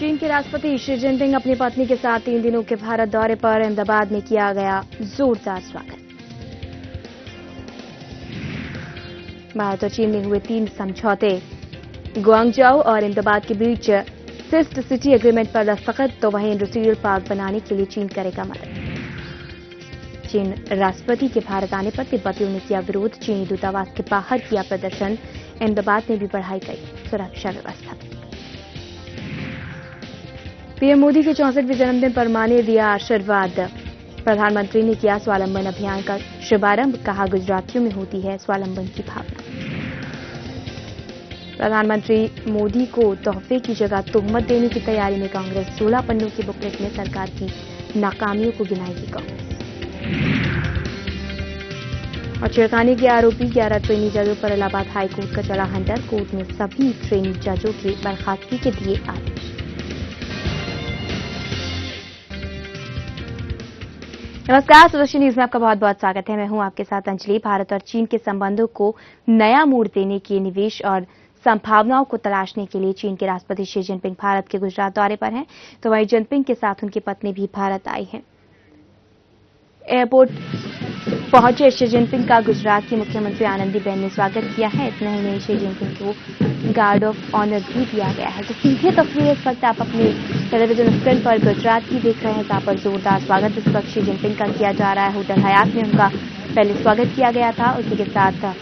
चीन के राष्ट्रपति शी जिनपिंग अपनी पत्नी के साथ तीन दिनों के भारत दौरे पर अहमदाबाद में किया गया जोरदार स्वागत। भारत और चीन में हुए तीन समझौते, गुआंगजाओ और अहमदाबाद के बीच सिस्ट सिटी एग्रीमेंट पर दस्तखत तो वहीं इंडस्ट्रियल पार्क बनाने के लिए चीन करेगा मदद। चीन राष्ट्रपति के भारत आने पर तिब्बतियों ने किया विरोध, चीनी दूतावास के बाहर किया प्रदर्शन, अहमदाबाद में भी बढ़ाई गई सुरक्षा व्यवस्था। पीएम मोदी के चौसठवें जन्मदिन पर माँ ने दिया आशीर्वाद। प्रधानमंत्री ने किया स्वालंबन अभियान का शुभारंभ, कहा गुजरातियों में होती है स्वालंबन की भावना। प्रधानमंत्री मोदी को तोहफे की जगह तोहमत देने की तैयारी में कांग्रेस 16 पन्नों की बुकलेट में सरकार की नाकामियों को गिनाएगी कांग्रेस। और छिड़खाने के आरोपी ग्यारह ट्रेनी जजों पर इलाहाबाद हाईकोर्ट का चला हंटर, कोर्ट ने सभी ट्रेनी जजों की बर्खास्तगी के दिए आदेश। नमस्कार, सुदर्शन न्यूज़ में आपका बहुत बहुत स्वागत है। मैं हूँ आपके साथ अंजलि। भारत और चीन के संबंधों को नया मोड़ देने के निवेश और संभावनाओं को तलाशने के लिए चीन के राष्ट्रपति शी जिनपिंग भारत के गुजरात दौरे पर हैं तो वहीं जिनपिंग के साथ उनकी पत्नी भी भारत आई है। एयरपोर्ट पहुँचे शी जिनपिंग का गुजरात की मुख्यमंत्री आनंदीबेन ने स्वागत किया है। इतना ही नहीं शी जिनपिंग को गार्ड ऑफ़ ऑनर भी दिया गया है। तो सीधे तस्वीरें इस वक्त आप अपने टेलीविज़न स्क्रीन पर गुजरात की देख रहे हैं, जहाँ पर जोरदार स्वागत इस वक्त शी जिनपिंग का किया जा रहा है। होटल हयात में उनका पहले स्वागत किया गया था। उसी के साथ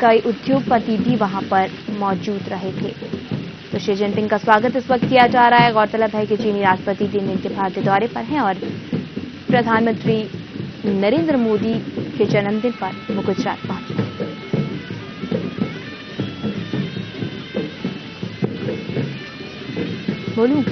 कई उद्योगपति भी वहाँ पर मौजूद रहे थे। तो शी जिनपिंग का स्वागत इस वक्त किया जा रहा है। गौरतलब है कि चीनी राष्ट्रपति तीन दिन के भारतीय दौरे पर हैं और प्रधानमंत्री नरेंद्र मोदी के जन्मदिन पर वो गुजरात पहुँचे। बोलूँ?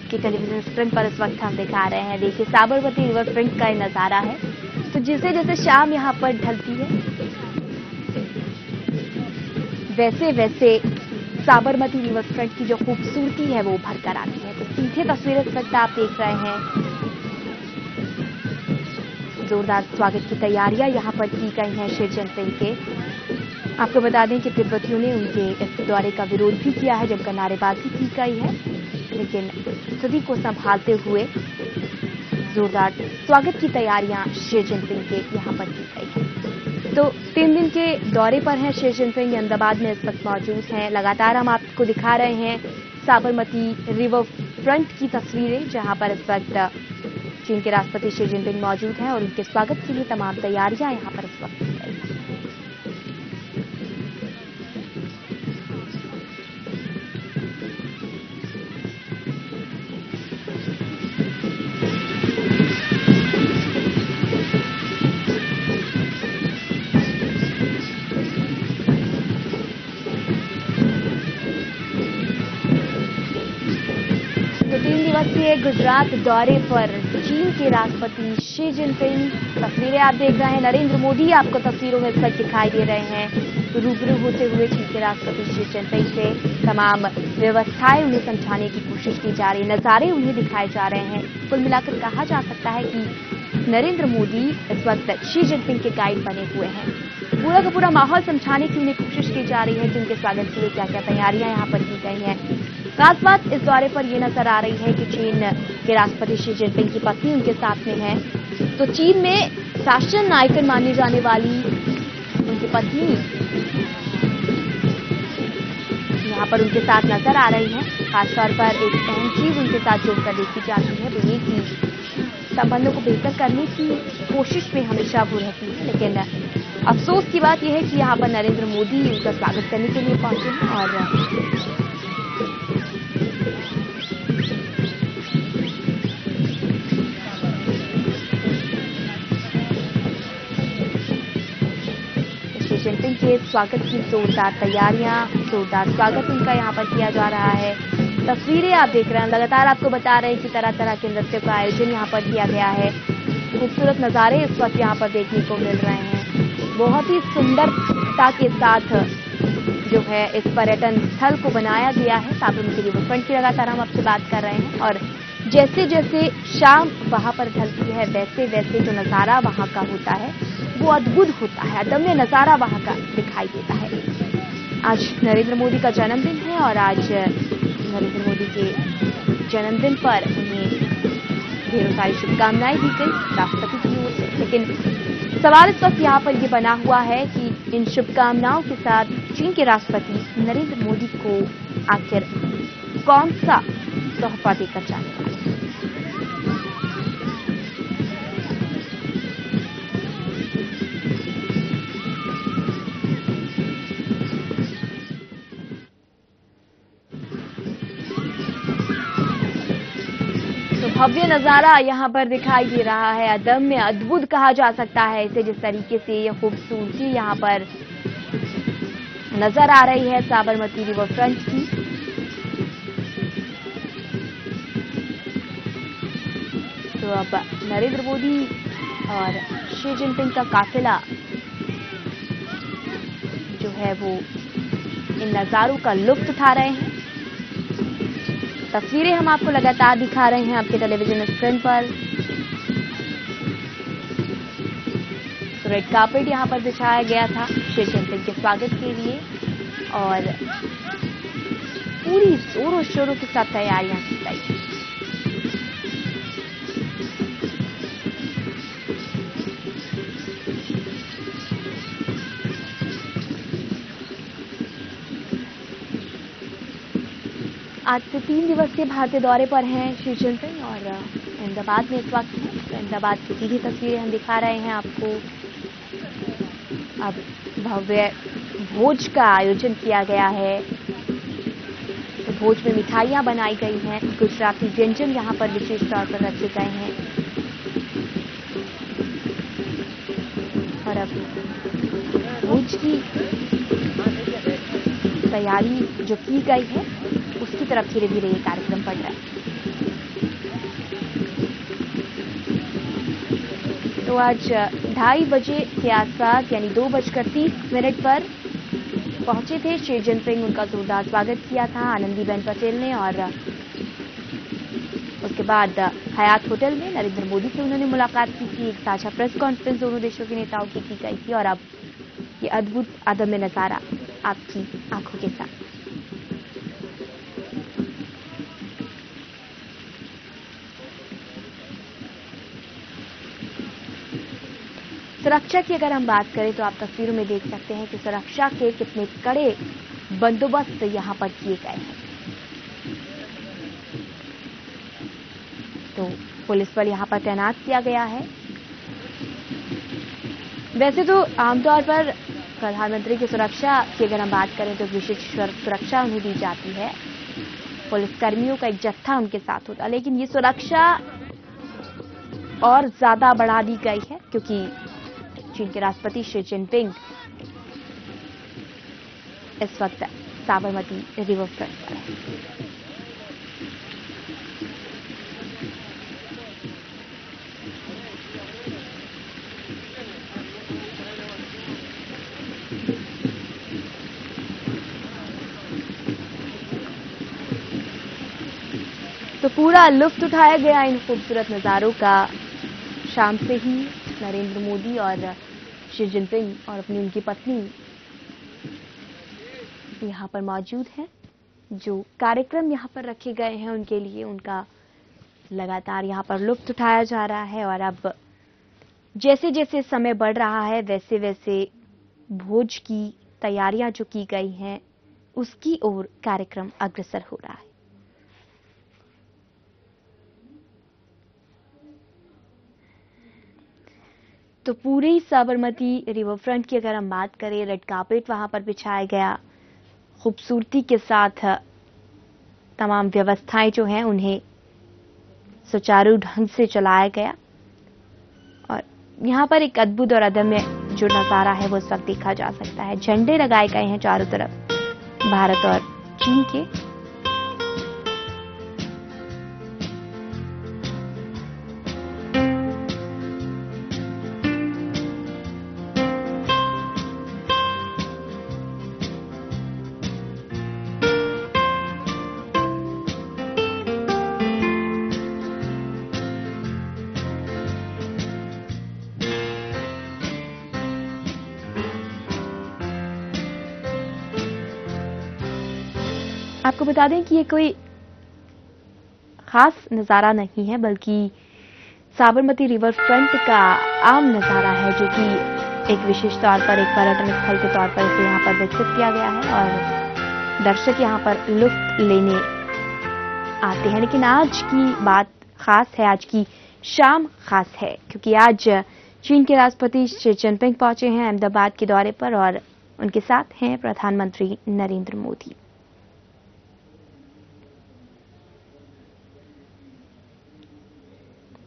आपके टेलीविज़न स्क्रीन पर इस वक्त हम दिखा रहे हैं। देखिए, साबरमती रिवर फ्रंट का नज़ारा है। तो जैसे जैसे शाम यहाँ पर ढलती है, वैसे वैसे साबरमती रिवर फ्रंट की जो खूबसूरती है, वो उभर कर आती है। तो सीधे तस्वीरें इस वक्त आप देख रहे हैं। जोरदार स्वागत की तैयारियाँ यहाँ पर की गई हैं शी जिनपिंग के। आपको बता दें कि तिब्बतियों ने उनके इस दौरे का विरोध भी किया है जबकि नारेबाजी की गई है। लेकिन स्थिति को संभालते हुए जोरदार स्वागत की तैयारियाँ शी जिनपिंग के यहाँ पर की गई है। तो तीन दिन के दौरे पर हैं शी जिनपिंग अहमदाबाद में इस वक्त मौजूद हैं। लगातार हम आपको दिखा रहे हैं साबरमती रिवर फ्रंट की तस्वीरें, जहाँ पर इस वक्त चीन के राष्ट्रपति शी जिनपिंग मौजूद हैं और उनके स्वागत के लिए तमाम तैयारियाँ यहाँ पर गुजरात दौरे पर चीन के राष्ट्रपति शी जिनपिंग। तस्वीरें आप देख रहे हैं। नरेंद्र मोदी आपको तस्वीरों में वक्त दिखाई दे रहे हैं। रूबरू होते हुए चीन के राष्ट्रपति शी जिनपिंग से तमाम व्यवस्थाएँ उन्हें समझाने की कोशिश की जा रही नजारे उन्हें दिखाए जा रहे हैं। कुल मिलाकर कहा जा सकता है कि नरेंद्र मोदी इस वक्त शी जिनपिंग के गाइड बने हुए हैं। पूरा का पूरा माहौल समझाने की उन्हें कोशिश की जा रही है। कि उनके स्वागत के लिए क्या क्या तैयारियाँ यहाँ पर की गई हैं। खास बात इस दौरे पर यह नज़र आ रही है कि चीन के राष्ट्रपति शी जिनपिंग की पत्नी उनके साथ में है। तो चीन में शासन आइकन मानी जाने वाली उनकी पत्नी यहाँ पर उनके साथ नज़र आ रही है। खासतौर पर एक अहम चीज़ उनके साथ जोड़कर देखी जाती है। वो ये कि संबंधों को बेहतर करने की कोशिश में हमेशा वो रहती है। लेकिन अफसोस की बात यह है कि यहाँ पर नरेंद्र मोदी उनका स्वागत करने के लिए पहुँचे हैं और शी जिनपिंग के स्वागत की जोरदार तैयारियाँ, जोरदार स्वागत उनका यहाँ पर किया जा रहा है। तस्वीरें आप देख रहे हैं, लगातार आपको बता रहे हैं कि तरह तरह के नृत्य का आयोजन यहाँ पर किया गया है। खूबसूरत नज़ारे इस वक्त यहाँ पर देखने को मिल रहे हैं। बहुत ही सुंदरता के साथ जो है इस पर्यटन स्थल को बनाया गया है साबरमती रिवरफ्रंट की लगातार हम आपसे बात कर रहे हैं। और जैसे जैसे शाम वहाँ पर ढलती है वैसे वैसे जो नज़ारा वहाँ का होता है वो अद्भुत होता है। अदम्य नज़ारा वहाँ का दिखाई देता है। आज नरेंद्र मोदी का जन्मदिन है और आज नरेंद्र मोदी के जन्मदिन पर उन्हें ढेरों सारी शुभकामनाएँ दी गई राष्ट्रपति की ओर से। लेकिन सवाल इस वक्त यहाँ पर ये बना हुआ है कि इन शुभकामनाओं के साथ चीन के राष्ट्रपति नरेंद्र मोदी को आखिर कौन सा तोहफा देकर जाने वाले भव्य नज़ारा यहाँ पर दिखाई दे रहा है। अदम्य, अद्भुत कहा जा सकता है इसे, जिस तरीके से यह खूबसूरती यहाँ पर नज़र आ रही है साबरमती रिवर फ्रंट की। तो अब नरेंद्र मोदी और शी जिनपिंग का काफिला जो है वो इन नजारों का लुत्फ उठा रहे हैं। तस्वीरें हम आपको लगातार दिखा रहे हैं आपके टेलीविज़न स्क्रीन पर। तो रेड कार्पेट यहाँ पर बिछाया गया था। शेषन सिंह के स्वागत के लिए। और पूरी जोरों शोरों के साथ तैयारियाँ की आज से तीन दिवसीय भारतीय दौरे पर हैं श्री जिनपिंग और अहमदाबाद में इस वक्त हैं। तो अहमदाबाद की सीधी तस्वीरें हम दिखा रहे हैं आपको। अब भव्य भोज का आयोजन किया गया है। तो भोज में मिठाइयाँ बनाई गई हैं। गुजराती व्यंजन यहाँ पर विशेष तौर पर रखे गए हैं। और अब भोज की तैयारी जो की गई है तरफ़ धीरे धीरे ये कार्यक्रम बढ़ रहा है। तो आज ढाई बजे के आसपास, यानी दो बजकर तीस मिनट पर पहुँचे थे श्री जिनपिंग उनका जोरदार स्वागत किया था आनंदीबेन पटेल ने और उसके बाद हयात होटल में नरेंद्र मोदी से उन्होंने मुलाकात की थी। एक साझा प्रेस कॉन्फ्रेंस दोनों देशों के नेताओं की की गई थी और अब ये अद्भुत, अदम्य नज़ारा आपकी आँखों के साथ सुरक्षा की अगर हम बात करें तो आप तस्वीरों में देख सकते हैं कि सुरक्षा के कितने कड़े बंदोबस्त यहाँ पर किए गए हैं। तो पुलिस बल यहाँ पर तैनात किया गया है। वैसे तो आमतौर पर प्रधानमंत्री की सुरक्षा की अगर हम बात करें तो विशेष सुरक्षा उन्हें दी जाती है। पुलिसकर्मियों का एक जत्था उनके साथ होता लेकिन ये सुरक्षा और ज़्यादा बढ़ा दी गई है, क्योंकि चीन के राष्ट्रपति शी जिनपिंग। इस वक्त साबरमती रिवर फ्रंट पर तो पूरा लुफ्त उठाया गया इन खूबसूरत नज़ारों का। शाम से ही नरेंद्र मोदी और शी जिनपिंग और अपनी उनकी पत्नी यहाँ पर मौजूद हैं, जो कार्यक्रम यहाँ पर रखे गए हैं उनके लिए। उनका लगातार यहाँ पर लुफ्त उठाया जा रहा है और अब जैसे जैसे समय बढ़ रहा है वैसे वैसे भोज की तैयारियाँ जो की गई हैं, उसकी ओर कार्यक्रम अग्रसर हो रहा है। तो पूरी साबरमती रिवर फ्रंट की अगर हम बात करें रेड कार्पेट वहाँ पर बिछाया गया। खूबसूरती के साथ, तमाम व्यवस्थाएँ जो हैं, उन्हें सुचारू ढंग से चलाया गया। और यहाँ पर एक अद्भुत और अदम्य जो नज़ारा है, वो इस वक्त देखा जा सकता है। झंडे लगाए गए हैं चारों तरफ़, भारत और चीन के। बता दें कि ये कोई खास नज़ारा नहीं है, बल्कि साबरमती रिवर फ्रंट का आम नज़ारा है, जो कि एक विशेष तौर पर, एक पर्यटन स्थल के तौर पर इसे यहाँ पर विकसित किया गया है और दर्शक यहाँ पर लुत्फ लेने आते हैं। लेकिन आज की बात खास है, आज की शाम खास है, क्योंकि आज चीन के राष्ट्रपति शी जिनपिंग पहुँचे हैं अहमदाबाद के दौरे पर और उनके साथ हैं प्रधानमंत्री नरेंद्र मोदी।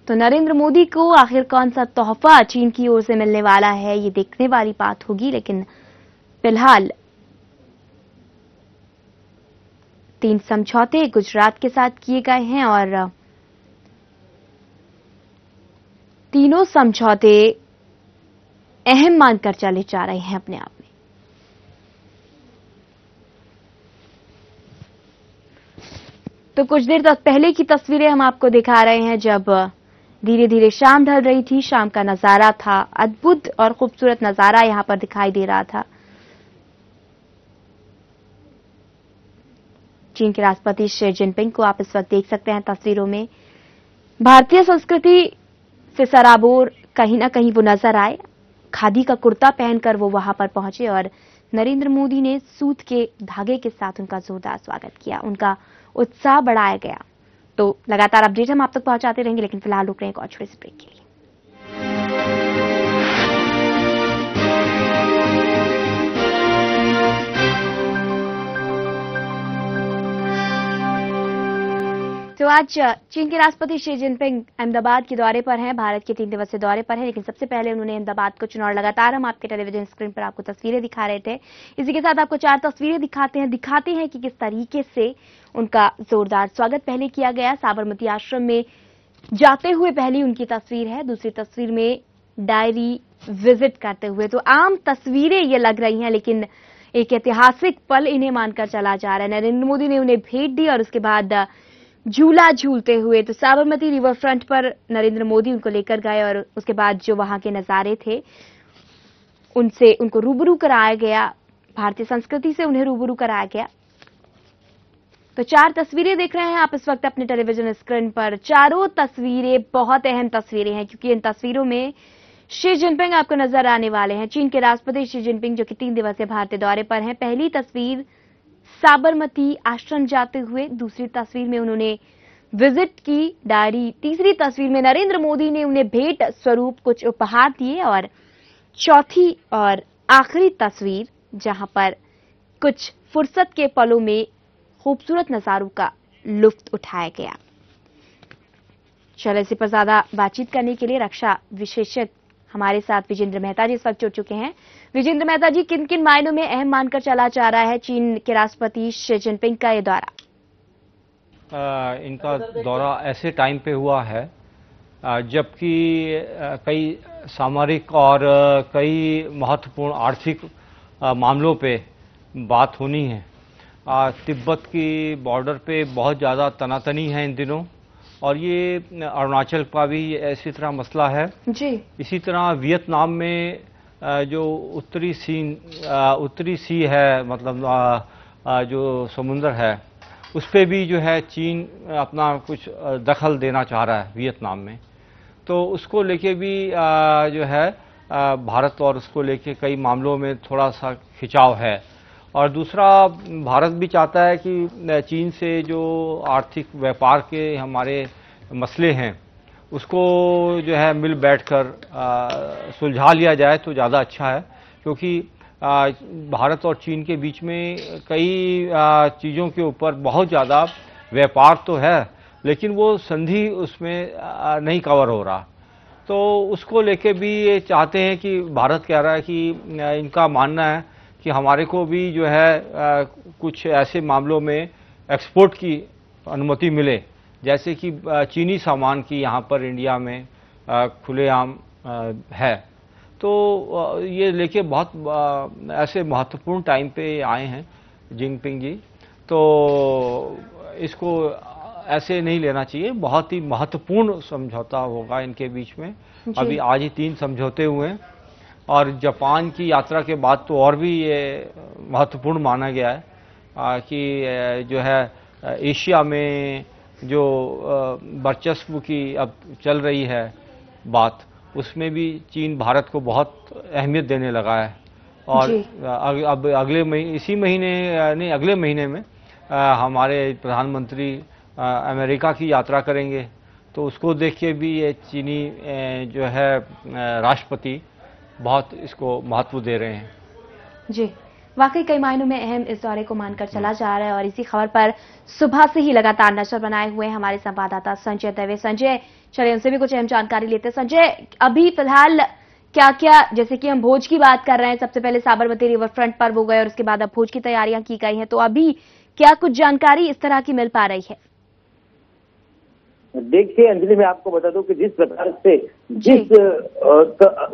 तो नरेंद्र मोदी को आखिर कौन सा तोहफा चीन की ओर से मिलने वाला है, ये देखने वाली बात होगी, लेकिन फ़िलहाल तीन समझौते गुजरात के साथ किए गए हैं और तीनों समझौते अहम मानकर चले जा रहे हैं अपने आप में। तो कुछ देर तक पहले की तस्वीरें हम आपको दिखा रहे हैं जब धीरे धीरे शाम ढल रही थी। शाम का नज़ारा था अद्भुत और खूबसूरत नज़ारा यहाँ पर दिखाई दे रहा था। चीन के राष्ट्रपति शी जिनपिंग को आप इस वक्त देख सकते हैं तस्वीरों में। भारतीय संस्कृति से सराबोर कहीं ना कहीं वो नज़र आए। खादी का कुर्ता पहनकर वो वहाँ पर पहुँचे और नरेंद्र मोदी ने सूत के धागे के साथ उनका जोरदार स्वागत किया। उनका उत्साह बढ़ाया गया। तो लगातार अपडेट हम आप तक पहुंचाते रहेंगे, लेकिन फ़िलहाल रुक रहे हैं एक और छोटे से ब्रेक के लिए। तो आज चीन के राष्ट्रपति शी जिनपिंग अहमदाबाद के दौरे पर हैं, भारत के तीन दिवसीय दौरे पर हैं, लेकिन सबसे पहले उन्होंने अहमदाबाद को चुनाव लगातार, हम आपके टेलीविज़न स्क्रीन पर आपको तस्वीरें दिखा रहे थे। इसी के साथ आपको चार तस्वीरें दिखाते हैं दिखाते हैं कि किस तरीके से उनका जोरदार स्वागत पहले किया गया। साबरमती आश्रम में जाते हुए पहली उनकी तस्वीर है, दूसरी तस्वीर में डायरी विज़िट करते हुए। तो आम तस्वीरें ये लग रही हैं, लेकिन एक ऐतिहासिक पल इन्हें मानकर चला जा रहा है। नरेंद्र मोदी ने उन्हें भेंट दी और उसके बाद झूला झूलते हुए तो साबरमती रिवर फ्रंट पर नरेंद्र मोदी उनको लेकर गए और उसके बाद जो वहाँ के नजारे थे, उनसे, उनको रूबरू कराया गया, भारतीय संस्कृति से उन्हें रूबरू कराया गया। तो चार तस्वीरें देख रहे हैं आप इस वक्त अपने टेलीविज़न स्क्रीन पर। चारों तस्वीरें बहुत अहम तस्वीरें हैं, क्योंकि इन तस्वीरों में शी जिनपिंग आपको नज़र आने वाले हैं। चीन के राष्ट्रपति शी जिनपिंग जो कि तीन दिवसीय भारतीय दौरे पर हैं, पहली तस्वीर साबरमती आश्रम जाते हुए दूसरी तस्वीर में उन्होंने विज़िट की डायरी, तीसरी तस्वीर में नरेंद्र मोदी ने उन्हें भेंट स्वरूप कुछ उपहार दिए और चौथी और आखिरी तस्वीर, जहाँ पर कुछ फुर्सत के पलों में खूबसूरत नजारों का लुफ्त उठाया गया। चलो इसी पर ज़्यादा बातचीत करने के लिए रक्षा विशेषज्ञ हमारे साथ विजेंद्र मेहता जी इस वक्त जुड़ चुके हैं। विजेंद्र मेहता जी किन किन मायनों में अहम मानकर चला जा रहा है चीन के राष्ट्रपति शी जिनपिंग का ये दौरा? इनका दौरा ऐसे टाइम पे हुआ है जबकि कई सामरिक और कई महत्वपूर्ण आर्थिक मामलों पे बात होनी है। तिब्बत की बॉर्डर पे बहुत ज़्यादा तनातनी है इन दिनों। और ये अरुणाचल का भी ऐसी तरह मसला है। जी। इसी तरह वियतनाम में जो उत्तरी सी उत्तरी सी है मतलब जो समुंदर है उस पर भी जो है चीन अपना कुछ दखल देना चाह रहा है वियतनाम में। तो उसको लेके भी जो है भारत और उसको लेके कई मामलों में थोड़ा सा खिंचाव है। और दूसरा, भारत भी चाहता है कि चीन से जो आर्थिक व्यापार के हमारे मसले हैं, उसको जो है मिल बैठकर सुलझा लिया जाए तो ज़्यादा अच्छा है। क्योंकि भारत और चीन के बीच में कई चीज़ों के ऊपर बहुत ज़्यादा व्यापार तो है, लेकिन वो संधि उसमें नहीं कवर हो रहा। तो उसको लेके भी ये चाहते हैं कि भारत कह रहा है कि इनका मानना है कि हमारे को भी जो है आ, कुछ ऐसे मामलों में एक्सपोर्ट की अनुमति मिले। जैसे कि चीनी सामान की यहाँ पर इंडिया में खुलेआम है। तो ये लेके बहुत ऐसे महत्वपूर्ण टाइम पे आए हैं जिनपिंग जी। तो इसको ऐसे नहीं लेना चाहिए। बहुत ही महत्वपूर्ण समझौता होगा इनके बीच में। अभी आज ही तीन समझौते हुए हैं। और जापान की यात्रा के बाद तो और भी ये महत्वपूर्ण माना गया है कि जो है एशिया में जो वर्चस्व की अब चल रही है बात उसमें भी चीन भारत को बहुत अहमियत देने लगा है। और अग, अब अगले महीने इसी महीने नहीं अगले महीने में आ, हमारे प्रधानमंत्री अमेरिका की यात्रा करेंगे। तो उसको देख के भी ये चीनी ए, जो है राष्ट्रपति बहुत इसको महत्व दे रहे हैं। जी। वाकई कई मायनों में अहम इस दौरे को मानकर चला जा रहा है और इसी खबर पर सुबह से ही लगातार नज़र बनाए हुए हमारे संवाददाता संजय दवे। संजय, चलिए उनसे भी कुछ अहम जानकारी लेते हैं। संजय, अभी फ़िलहाल क्या क्या जैसे कि हम भोज की बात कर रहे हैं, सबसे पहले साबरमती रिवर फ्रंट पर वो गए और उसके बाद अब भोज की तैयारियाँ की गई हैं तो अभी क्या कुछ जानकारी इस तरह की मिल पा रही है? देखिए अंजलि मैं आपको बता दूँ कि जिस प्रकार से जिस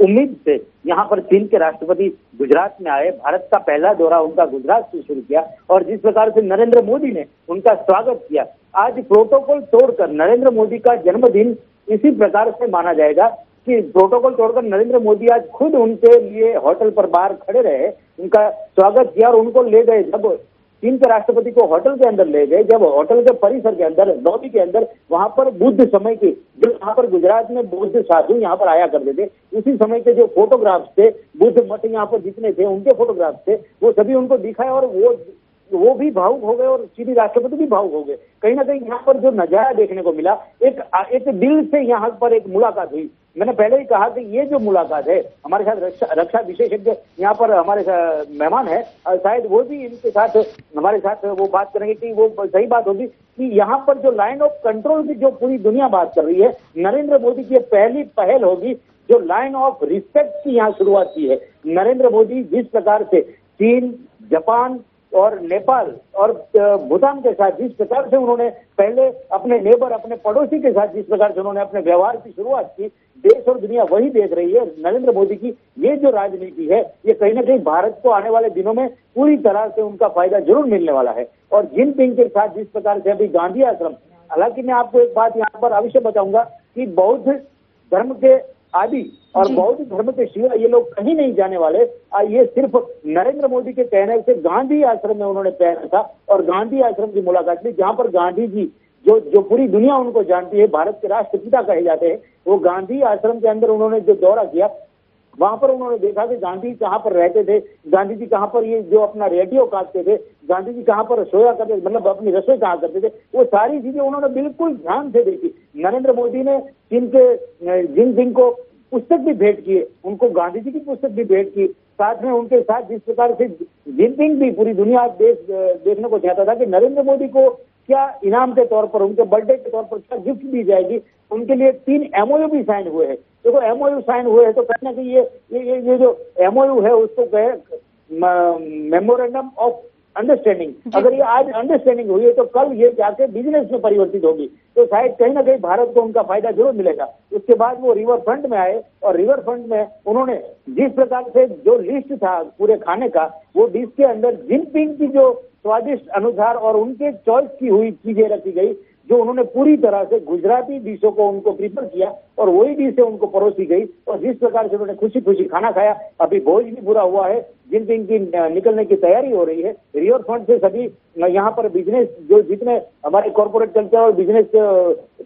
उम्मीद से यहाँ पर चीन के राष्ट्रपति गुजरात में आए भारत का पहला दौरा उनका गुजरात से शुरू किया और जिस प्रकार से नरेंद्र मोदी ने उनका स्वागत किया आज प्रोटोकॉल तोड़कर नरेंद्र मोदी का जन्मदिन इसी प्रकार से माना जाएगा कि प्रोटोकॉल तोड़कर नरेंद्र मोदी आज खुद उनके लिए होटल पर बाहर खड़े रहे उनका स्वागत किया और उनको ले गए जब चीन के राष्ट्रपति को होटल के अंदर ले गए। जब होटल के परिसर के अंदर लॉबी के अंदर, वहाँ पर बुद्ध समय की, जो यहाँ पर गुजरात में बुद्ध साधु यहाँ पर आया करते थे, उसी समय के जो फोटोग्राफ्स थे, बुद्ध मठ यहाँ पर जितने थे, उनके फोटोग्राफ्स थे, वो सभी उनको दिखाए और वो वो भी भावुक हो गए और चीनी राष्ट्रपति भी भावुक हो गए। कहीं ना कहीं यहाँ पर जो नज़ारा देखने को मिला, एक एक दिल से यहाँ पर एक मुलाकात हुई। मैंने पहले ही कहा कि ये जो मुलाकात है, हमारे साथ रक्षा रक्षा विशेषज्ञ यहाँ पर हमारे मेहमान है शायद वो भी इनके साथ, हमारे साथ वो बात करेंगे कि वो सही बात होगी कि यहाँ पर जो लाइन ऑफ़ कंट्रोल की जो पूरी दुनिया बात कर रही है, नरेंद्र मोदी की पहली पहल होगी जो लाइन ऑफ़ रिस्पेक्ट की यहाँ शुरुआत की है। नरेंद्र मोदी जिस प्रकार से चीन, जापान और नेपाल और भूटान के साथ जिस प्रकार से उन्होंने पहले अपने नेबर, अपने पड़ोसी के साथ जिस प्रकार से उन्होंने अपने व्यवहार की शुरुआत की, देश और दुनिया वही देख रही है। नरेंद्र मोदी की ये जो राजनीति है, ये कहीं ना कहीं भारत को आने वाले दिनों में पूरी तरह से उनका फ़ायदा ज़रूर मिलने वाला है। और जिन पिंग के साथ जिस प्रकार से अभी गांधी आश्रम, हालाँकि मैं आपको एक बात यहाँ पर अवश्य बताऊँगा कि बौद्ध धर्म के आदि और बौद्ध धर्म के शिवा ये लोग कहीं नहीं जाने वाले। ये सिर्फ़ नरेंद्र मोदी के कहने से गांधी आश्रम में उन्होंने पहना था और गांधी आश्रम की मुलाकात ली जहाँ पर गांधी जी जो जो पूरी दुनिया उनको जानती है भारत के राष्ट्रपिता कहे जाते हैं वो गांधी आश्रम के अंदर उन्होंने जो दौरा किया वहाँ पर उन्होंने देखा कि गांधी कहाँ पर रहते थे, गांधी जी कहाँ पर ये जो अपना रेडियो काटते थे, गांधी जी कहाँ पर सोया करते मतलब अपनी रसोई कहाँ करते थे, वो सारी चीज़ें उन्होंने बिल्कुल ध्यान से देखी। नरेंद्र मोदी ने जिनके, जिन सिंह को पुस्तक भी भेंट किए, उनको गांधी जी की पुस्तक भी भेंट की, साथ में उनके साथ जिस प्रकार से जिनपिंग भी पूरी दुनिया देश, देखने को चाहता था कि नरेंद्र मोदी को क्या इनाम के तौर पर उनके बर्थडे के तौर पर क्या गिफ्ट दी जाएगी? उनके लिए तीन एमओयू भी साइन हुए हैं। देखो एमओयू साइन हुए हैं तो कहीं ना कहीं ये ये ये जो एमओयू है उसको कहे मेमोरेंडम ऑफ़ अंडरस्टैंडिंग अगर ये आज अंडरस्टैंडिंग हुई है तो कल ये जाके बिज़नेस में परिवर्तित होगी। तो शायद कहीं ना कहीं भारत को उनका फ़ायदा ज़रूर मिलेगा। उसके बाद वो रिवर फ्रंट में आए और रिवर फ्रंट में उन्होंने जिस प्रकार से जो लिस्ट था पूरे खाने का वो डिश के अंदर जिनपिंग की जो स्वादिष्ट अनुसार और उनके चॉइस की हुई चीज़ें रखी गई, जो उन्होंने पूरी तरह से गुजराती डिशों को उनको प्रीफर किया और वही डिशें उनको परोसी गई और जिस प्रकार से उन्होंने खुशी खुशी खाना खाया, अभी भोज भी पूरा हुआ है। जिन दिन की निकलने की तैयारी हो रही है, रिवर फ्रंट से सभी यहाँ पर बिज़नेस जो जितने हमारे कॉर्पोरेट कल्चर और बिज़नेस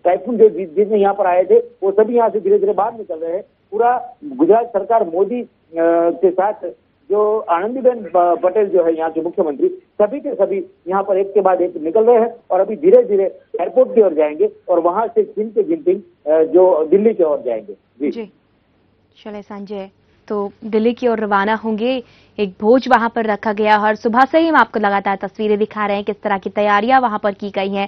टाइपून जो जितने यहाँ पर आए थे, वो सभी यहाँ से धीरे धीरे बाहर निकल रहे हैं। पूरा गुजरात सरकार मोदी के साथ जो आनंदीबेन पटेल जो है यहाँ के मुख्यमंत्री सभी के सभी यहाँ पर एक के बाद एक निकल रहे हैं और अभी धीरे धीरे एयरपोर्ट की ओर जाएँगे और वहाँ से के जिनपिंग जो दिल्ली की ओर जाएँगे। जी, जी। चले संजय तो दिल्ली की ओर रवाना होंगे। एक भोज वहाँ पर रखा गया। और सुबह से ही हम आपको लगातार तस्वीरें दिखा रहे हैं किस तरह की तैयारियाँ वहाँ पर की गई हैं।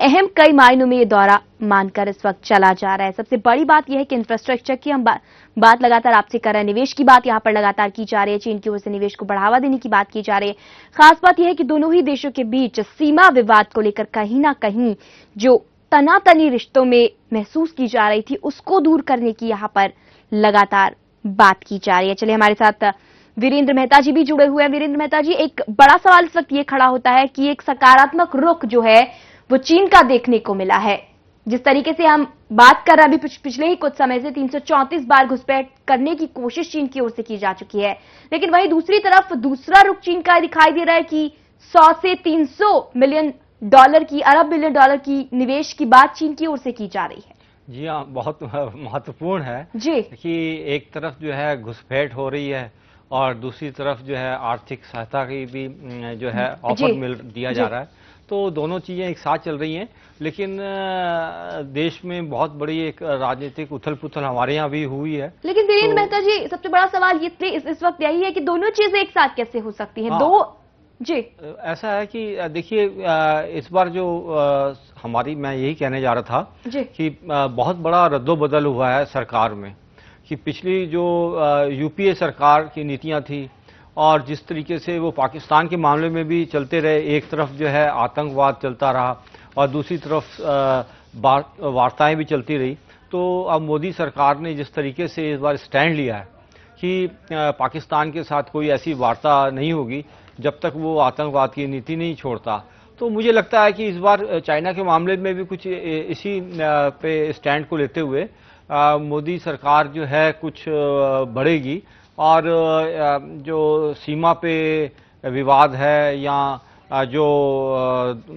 अहम कई मायनों में ये दौरा मानकर इस वक्त चला जा रहा है। सबसे बड़ी बात यह है कि इंफ्रास्ट्रक्चर की हम बा, बात लगातार आपसे कर रहे हैं। निवेश की बात यहाँ पर लगातार की जा रही है। चीन की ओर से निवेश को बढ़ावा देने की बात की जा रही है। खास बात यह है कि दोनों ही देशों के बीच सीमा विवाद को लेकर कहीं ना कहीं जो तनातनी रिश्तों में महसूस की जा रही थी उसको दूर करने की यहाँ पर लगातार बात की जा रही है। चलिए हमारे साथ वीरेंद्र मेहता जी भी जुड़े हुए हैं। वीरेंद्र मेहता जी एक बड़ा सवाल इस वक्त ये खड़ा होता है कि एक सकारात्मक रुख जो है वो चीन का देखने को मिला है। जिस तरीके से हम बात कर रहे हैं अभी पिछले ही कुछ समय से तीन सौ चौंतीस बार घुसपैठ करने की कोशिश चीन की ओर से की जा चुकी है। लेकिन वहीं दूसरी तरफ़ दूसरा रुख चीन का दिखाई दे रहा है कि 100 से 300 मिलियन डॉलर की अरब मिलियन डॉलर की निवेश की बात चीन की ओर से की जा रही है। जी हाँ बहुत महत्वपूर्ण है जी। कि एक तरफ़ जो है घुसपैठ हो रही है और दूसरी तरफ़ जो है आर्थिक सहायता की भी जो है ऑफ़र मिल दिया जा रहा है। तो दोनों चीज़ें एक साथ चल रही हैं लेकिन देश में बहुत बड़ी एक राजनीतिक उथल पुथल हमारे यहाँ भी हुई है। लेकिन वीरेंद्र तो- मेहता जी सबसे बड़ा सवाल ये इस, इस वक्त यही है कि दोनों चीज़ें एक साथ कैसे हो सकती हैं? हाँ। दो जी। ऐसा है कि देखिए इस बार जो हमारी मैं यही कहने जा रहा था कि बहुत बड़ा रद्दोबदल हुआ है सरकार में कि पिछली जो यूपीए सरकार की नीतियाँ थी और जिस तरीके से वो पाकिस्तान के मामले में भी चलते रहे, एक तरफ़ जो है आतंकवाद चलता रहा और दूसरी तरफ़ वार्ताएँ भी चलती रही। तो अब मोदी सरकार ने जिस तरीके से इस बार स्टैंड लिया है कि पाकिस्तान के साथ कोई ऐसी वार्ता नहीं होगी जब तक वो आतंकवाद की नीति नहीं छोड़ता। तो मुझे लगता है कि इस बार चाइना के मामले में भी कुछ इसी पे स्टैंड को लेते हुए मोदी सरकार जो है कुछ बढ़ेगी। और जो सीमा पे विवाद है या जो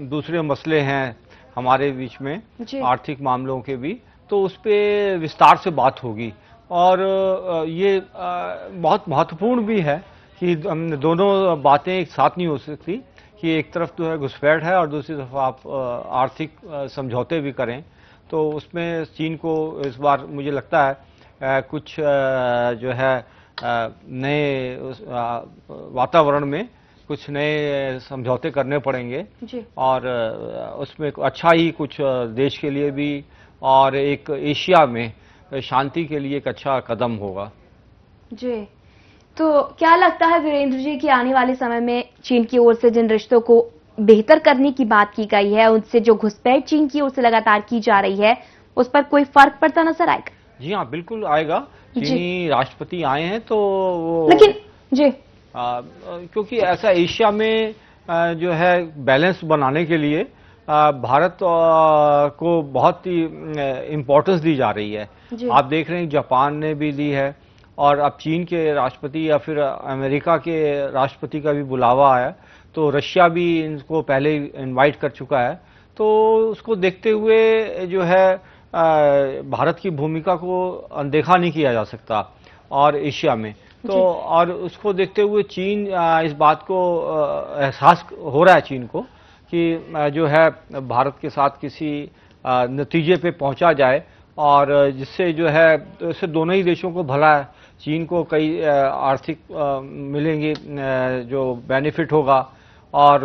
दूसरे मसले हैं हमारे बीच में आर्थिक मामलों के भी तो उस पर विस्तार से बात होगी। और ये बहुत महत्वपूर्ण भी है कि दोनों बातें एक साथ नहीं हो सकती कि एक तरफ़ जो है घुसपैठ है और दूसरी तरफ़ आप आर्थिक समझौते भी करें। तो उसमें चीन को इस बार मुझे लगता है कुछ जो है नए वातावरण में कुछ नए समझौते करने पड़ेंगे। और उसमें अच्छा ही कुछ देश के लिए भी और एक एशिया में शांति के लिए एक अच्छा कदम होगा। जी। तो क्या लगता है वीरेंद्र जी कि आने वाले समय में चीन की ओर से जिन रिश्तों को बेहतर करने की बात की गई है उनसे जो घुसपैठ चीन की ओर से लगातार की जा रही है उस पर कोई फ़र्क पड़ता नज़र आएगा? जी हाँ बिल्कुल आएगा। चीनी राष्ट्रपति आए हैं तो वो लेकिन जी। आ, क्योंकि ऐसा एशिया में आ, जो है बैलेंस बनाने के लिए आ, भारत आ, को बहुत ही इम्पोर्टेंस दी जा रही है। आप देख रहे हैं जापान ने भी दी है और अब चीन के राष्ट्रपति या फिर अमेरिका के राष्ट्रपति का भी बुलावा आया तो रशिया भी इनको पहले इनवाइट कर चुका है। तो उसको देखते हुए जो है भारत की भूमिका को अनदेखा नहीं किया जा सकता और एशिया में। तो और उसको देखते हुए चीन इस बात को एहसास हो रहा है चीन को कि जो है भारत के साथ किसी नतीजे पे पहुँचा जाए और जिससे जो है इससे दोनों ही देशों को भला है। चीन को कई आर्थिक मिलेंगे जो बेनिफिट होगा और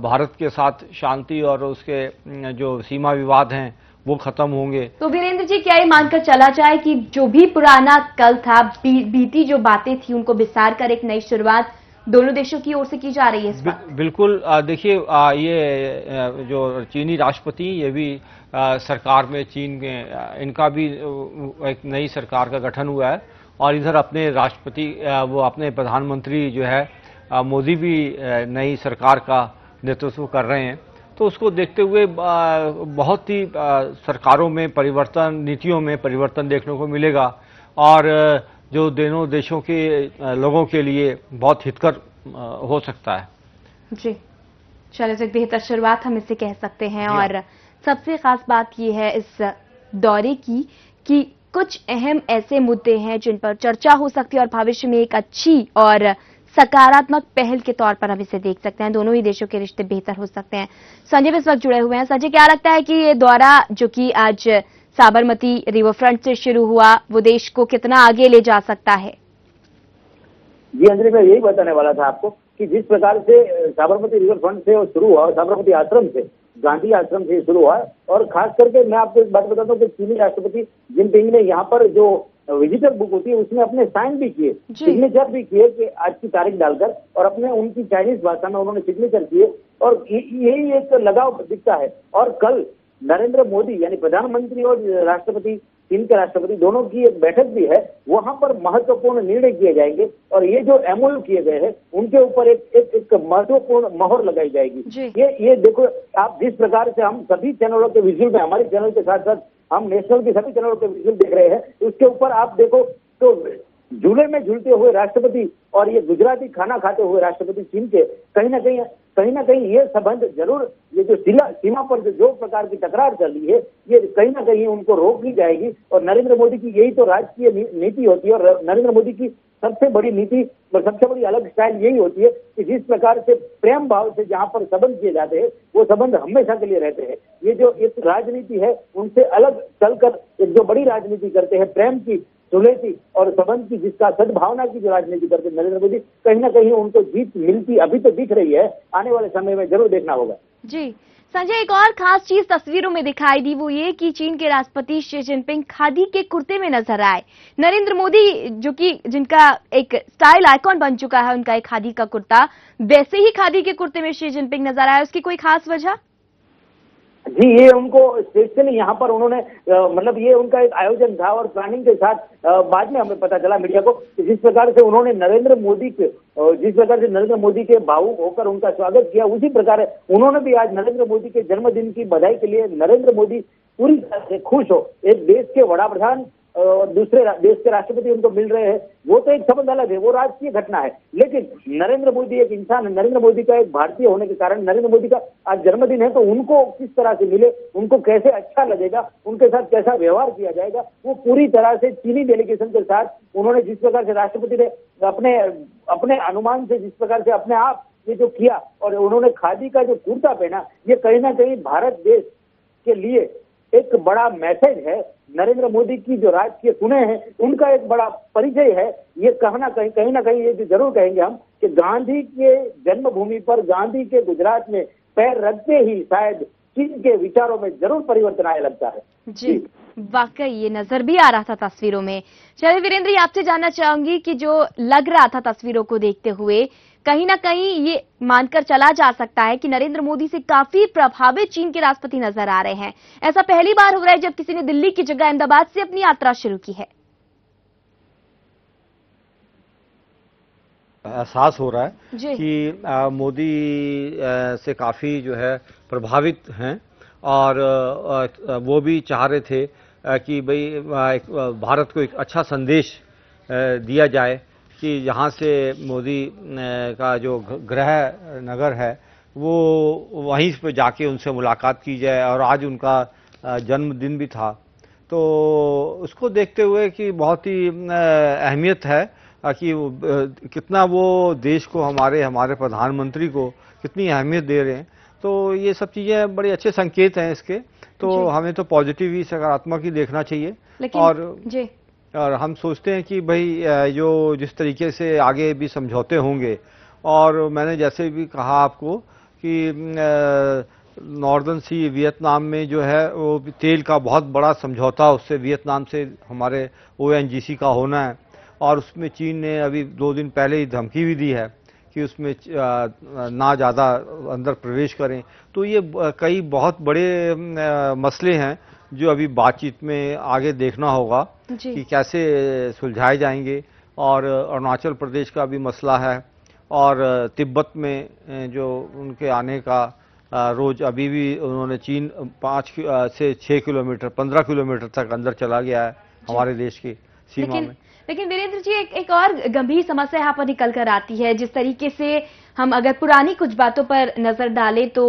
भारत के साथ शांति और उसके जो सीमा विवाद हैं वो खत्म होंगे। तो वीरेंद्र जी क्या ये मानकर चला जाए कि जो भी पुराना कल था बी, बीती जो बातें थी उनको विस्तार कर एक नई शुरुआत दोनों देशों की ओर से की जा रही है इस वक्त बिल्कुल देखिए ये जो चीनी राष्ट्रपति ये भी अ, सरकार में चीन के इनका भी एक नई सरकार का गठन हुआ है। और इधर अपने राष्ट्रपति वो अपने प्रधानमंत्री जो है मोदी भी नई सरकार का नेतृत्व कर रहे हैं। तो उसको देखते हुए बहुत ही सरकारों में परिवर्तन नीतियों में परिवर्तन देखने को मिलेगा। और जो दोनों देशों के लोगों के लिए बहुत हितकर हो सकता है। जी। चलो एक बेहतर शुरुआत हम इसे कह सकते हैं। हाँ। और सबसे खास बात यह है इस दौरे की कि कुछ अहम ऐसे मुद्दे हैं जिन पर चर्चा हो सकती है और भविष्य में एक अच्छी और सकारात्मक पहल के तौर पर हम इसे देख सकते हैं। दोनों ही देशों के रिश्ते बेहतर हो सकते हैं। संजय इस वक्त जुड़े हुए हैं। संजय, क्या लगता है कि ये दौरा जो कि आज साबरमती रिवर फ्रंट से शुरू हुआ, वो देश को कितना आगे ले जा सकता है? जी, अंजलि, मैं यही बताने वाला था आपको कि जिस प्रकार से साबरमती रिवर फ्रंट से शुरू हुआ साबरमती आश्रम से, गांधी आश्रम से शुरू हुआ, और खास करके मैं आपको एक बात बताता हूँ कि चीनी राष्ट्रपति जिनपिंग ने यहाँ पर जो विजिटर बुक होती है उसमें अपने साइन भी किए सिग्नेचर भी किए कि आज की तारीख डालकर और अपने उनकी चाइनीज़ भाषा में उन्होंने सिग्नेचर किए और यही एक लगाव दिखता है। और कल नरेंद्र मोदी यानी प्रधानमंत्री और राष्ट्रपति चीन के राष्ट्रपति दोनों की एक बैठक भी है वहाँ पर महत्वपूर्ण निर्णय किए जाएँगे और ये जो एमओयू किए गए हैं उनके ऊपर एक एक, एक महत्वपूर्ण मोहर लगाई जाएगी। ये ये देखो आप जिस प्रकार से हम सभी चैनलों के विजुअल में हमारे चैनल के साथ साथ हम नेशनल के सभी चैनलों के विजुअल देख रहे हैं उसके ऊपर आप देखो तो झूले में झूलते हुए राष्ट्रपति और ये गुजराती खाना खाते हुए राष्ट्रपति चीन के कहीं ना कहीं कहीं ना कहीं ये संबंध ज़रूर ये जो सीमा सीमा पर जो, जो प्रकार की तकरार चल रही है ये कहीं ना कहीं उनको रोक ली जाएगी। और नरेंद्र मोदी की यही तो राजकीय नीति होती है और नरेंद्र मोदी की सबसे बड़ी नीति और सबसे बड़ी अलग स्टाइल यही होती है कि जिस प्रकार से प्रेम भाव से जहाँ पर संबंध किए जाते हैं, वो संबंध हमेशा के लिए रहते हैं। ये जो एक राजनीति है, उनसे अलग चलकर एक जो बड़ी राजनीति करते हैं, प्रेम की सुलेती और संबंध की जिसका सद्भावना की जो राजनीति करते नरेंद्र मोदी, कहीं ना कहीं उनको जीत मिलती अभी तो दिख रही है। आने वाले समय में ज़रूर देखना होगा। जी संजय, एक और खास चीज़ तस्वीरों में दिखाई दी, वो ये कि चीन के राष्ट्रपति शी जिनपिंग खादी के कुर्ते में नज़र आए। नरेंद्र मोदी, जो कि जिनका एक स्टाइल आइकॉन बन चुका है, उनका एक खादी का कुर्ता, वैसे ही खादी के कुर्ते में शी जिनपिंग नज़र आया। उसकी कोई खास वजह? जी, ये उनको स्पेशली यहाँ पर उन्होंने मतलब ये उनका एक आयोजन था और प्लानिंग के साथ बाद में हमें पता चला मीडिया को जिस प्रकार से उन्होंने नरेंद्र मोदी के जिस प्रकार से नरेंद्र मोदी के भावुक होकर उनका स्वागत किया, उसी प्रकार उन्होंने भी आज नरेंद्र मोदी के जन्मदिन की बधाई के लिए नरेंद्र मोदी पूरी तरह से खुश हो। एक देश के वड़ा प्रधान दूसरे देश के राष्ट्रपति उनको मिल रहे हैं, वो तो एक संबंध अलग है, वो राजकीय घटना है। लेकिन नरेंद्र मोदी एक इंसान है, नरेंद्र मोदी का एक भारतीय होने के कारण नरेंद्र मोदी का आज जन्मदिन है तो उनको किस तरह से मिले, उनको कैसे अच्छा लगेगा, उनके साथ कैसा व्यवहार किया जाएगा, वो पूरी तरह से चीनी डेलीगेशन के साथ उन्होंने जिस प्रकार से राष्ट्रपति ने अपने अपने अनुमान से, जिस प्रकार से अपने आप ये जो किया, और उन्होंने खादी का जो कुर्ता पहना, ये कहीं ना कहीं भारत देश के लिए एक बड़ा मैसेज है, नरेंद्र मोदी की जो राजकीय सुने हैं, उनका एक बड़ा परिचय है। ये कहना कहीं कहीं ना कहीं ये ज़रूर कहेंगे हम कि गांधी के जन्मभूमि पर, गांधी के गुजरात में पैर रखते ही शायद चीन के विचारों में ज़रूर परिवर्तन आया लगता है। जी, वाकई ये नज़र भी आ रहा था तस्वीरों में। चलिए वीरेंद्र आपसे जानना चाहूँगी कि जो लग रहा था तस्वीरों को देखते हुए कहीं ना कहीं ये मानकर चला जा सकता है कि नरेंद्र मोदी से काफ़ी प्रभावित चीन के राष्ट्रपति नज़र आ रहे हैं। ऐसा पहली बार हो रहा है जब किसी ने दिल्ली की जगह अहमदाबाद से अपनी यात्रा शुरू की है। एहसास हो रहा है कि मोदी से काफ़ी जो है प्रभावित हैं और वो भी चाह रहे थे कि भाई भारत को एक अच्छा संदेश दिया जाए। कि यहाँ से मोदी का जो ग्रह नगर है वो वहीं पर जाके उनसे मुलाकात की जाए और आज उनका जन्मदिन भी था। तो उसको देखते हुए कि बहुत ही अहमियत है कि कितना वो देश को हमारे हमारे प्रधानमंत्री को कितनी अहमियत दे रहे हैं। तो ये सब चीज़ें बड़े अच्छे संकेत हैं इसके। तो हमें तो पॉजिटिव ही सकारात्मक ही देखना चाहिए और जी। और हम सोचते हैं कि भाई जो जिस तरीके से आगे भी समझौते होंगे। और मैंने जैसे भी कहा आपको कि नॉर्दर्न सी वियतनाम में जो है, वो तेल का बहुत बड़ा समझौता उससे वियतनाम से हमारे ओएनजीसी का होना है। और उसमें चीन ने अभी दो दिन पहले ही धमकी भी दी है कि उसमें ना ज़्यादा अंदर प्रवेश करें। तो ये कई बहुत बड़े मसले हैं जो अभी बातचीत में आगे देखना होगा कि कैसे सुलझाए जाएँगे। और अरुणाचल प्रदेश का भी मसला है और तिब्बत में जो उनके आने का रोज अभी भी उन्होंने चीन पाँच से छः किलोमीटर पंद्रह किलोमीटर तक अंदर चला गया है हमारे देश की सीमा में। लेकिन वीरेंद्र जी एक, एक और गंभीर समस्या यहाँ पर निकल कर आती है। जिस तरीके से हम अगर पुरानी कुछ बातों पर नज़र डालें तो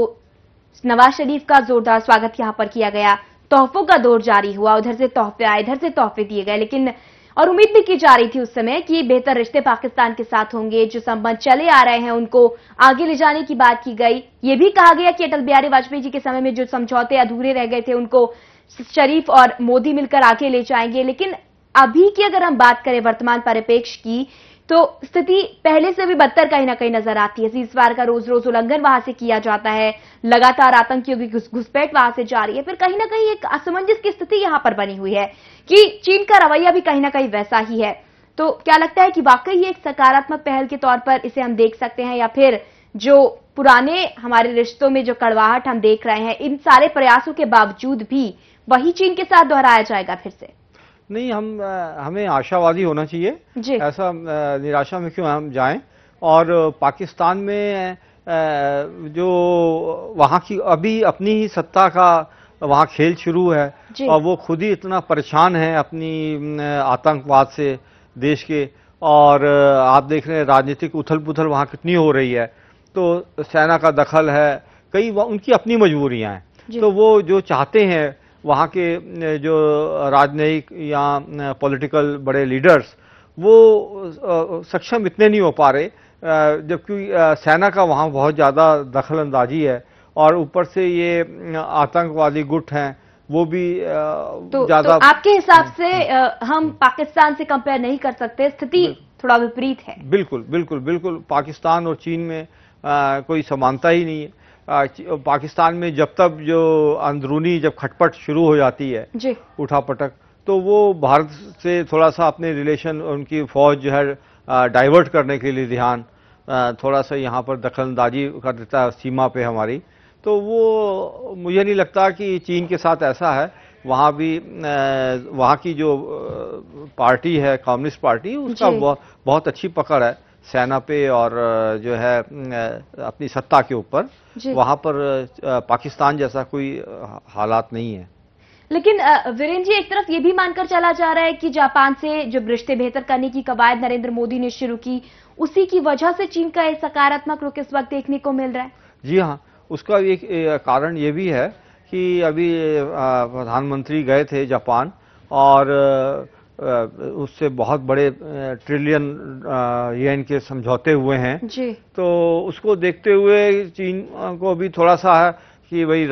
नवाज़ शरीफ का जोरदार स्वागत यहाँ पर किया गया। तोहफों का दौर जारी हुआ, उधर से तोहफे आए, इधर से तोहफे दिए गए, लेकिन, और उम्मीद भी की जा रही थी उस समय कि बेहतर रिश्ते पाकिस्तान के साथ होंगे, जो संबंध चले आ रहे हैं, उनको आगे ले जाने की बात की गई। ये भी कहा गया कि अटल बिहारी वाजपेयी जी के समय में जो समझौते अधूरे रह गए थे, उनको शरीफ और मोदी मिलकर आगे ले जाएँगे, लेकिन अभी की अगर हम बात करें वर्तमान परिप्रेक्ष्य की तो स्थिति पहले से भी बदतर कहीं ना कहीं नज़र आती है। सीजवार का रोज रोज उल्लंघन वहाँ से किया जाता है। लगातार आतंकियों की घुसपैठ वहाँ से जारी है। फिर कहीं ना कहीं एक असमंजस की स्थिति यहाँ पर बनी हुई है कि चीन का रवैया भी कहीं ना कहीं वैसा ही है। तो क्या लगता है कि वाकई एक सकारात्मक पहल के तौर पर इसे हम देख सकते हैं या फिर जो पुराने हमारे रिश्तों में जो कड़वाहट हम देख रहे हैं, इन सारे प्रयासों के बावजूद भी वही चीन के साथ दोहराया जाएगा फिर से? नहीं हम हमें आशावादी होना चाहिए। ऐसा निराशा में क्यों हम जाएँ? और पाकिस्तान में जो वहाँ की अभी अपनी ही सत्ता का वहाँ खेल शुरू है और वो खुद ही इतना परेशान है अपनी आतंकवाद से देश के। और आप देख रहे हैं राजनीतिक उथल पुथल वहाँ कितनी हो रही है। तो सेना का दखल है कई उनकी अपनी मजबूरियाँ हैं। तो वो जो चाहते हैं वहाँ के जो राजनयिक या पॉलिटिकल बड़े लीडर्स वो सक्षम इतने नहीं हो पा रहे जबकि सेना का वहाँ बहुत ज़्यादा दखल अंदाजी है और ऊपर से ये आतंकवादी गुट हैं वो भी तो, तो ज़्यादा आपके हिसाब से हम पाकिस्तान से कंपेयर नहीं कर सकते स्थिति थोड़ा विपरीत है। बिल्कुल बिल्कुल बिल्कुल पाकिस्तान और चीन में आ, कोई समानता ही नहीं है। पाकिस्तान में जब तक जो अंदरूनी जब खटपट शुरू हो जाती है जी। उठापटक तो वो भारत से थोड़ा सा अपने रिलेशन उनकी फौज जो है डाइवर्ट करने के लिए ध्यान थोड़ा सा यहाँ पर दखलंदाजी कर देता है सीमा पे हमारी। तो वो मुझे नहीं लगता कि चीन के साथ ऐसा है। वहाँ भी वहाँ की जो पार्टी है कम्युनिस्ट पार्टी उसका बहुत बहुत अच्छी पकड़ है। सेना पे और जो है अपनी सत्ता के ऊपर। वहाँ पर पाकिस्तान जैसा कोई हालात नहीं है लेकिन वीरेंद्र जी एक तरफ़ ये भी मानकर चला जा रहा है कि जापान से जो रिश्ते बेहतर करने की कवायद नरेंद्र मोदी ने शुरू की उसी की वजह से चीन का ये सकारात्मक रुख इस वक्त देखने को मिल रहा है जी हाँ उसका एक कारण ये भी है कि अभी प्रधानमंत्री गए थे जापान और उससे बहुत बड़े ट्रिलियन येन के समझौते हुए हैं। जी। तो उसको देखते हुए चीन को भी थोड़ा सा है कि भाई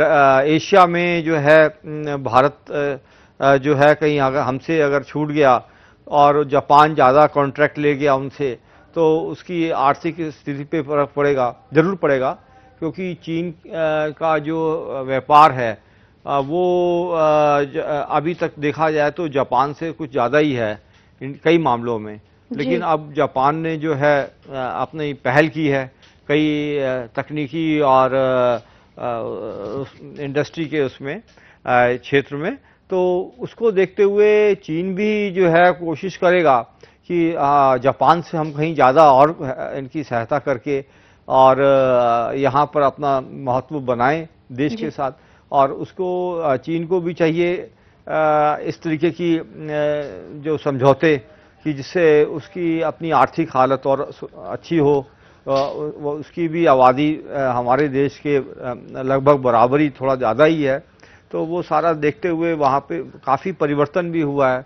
एशिया में जो है भारत जो है कहीं अगर हमसे अगर छूट गया और जापान ज़्यादा कॉन्ट्रैक्ट ले गया उनसे तो उसकी आर्थिक स्थिति पे फ़र्क पड़ेगा ज़रूर पड़ेगा क्योंकि चीन का जो व्यापार है वो अभी तक देखा जाए तो जापान से कुछ ज़्यादा ही है इन कई मामलों में। लेकिन अब जापान ने जो है अपनी पहल की है कई तकनीकी और इंडस्ट्री के उसमें क्षेत्र में। तो उसको देखते हुए चीन भी जो है कोशिश करेगा कि जापान से हम कहीं ज़्यादा और इनकी सहायता करके और यहाँ पर अपना महत्व बनाएँ देश के साथ। और उसको चीन को भी चाहिए इस तरीके की जो समझौते कि जिससे उसकी अपनी आर्थिक हालत और अच्छी हो वो उसकी भी आबादी हमारे देश के लगभग बराबरी थोड़ा ज़्यादा ही है। तो वो सारा देखते हुए वहाँ पे काफ़ी परिवर्तन भी हुआ है।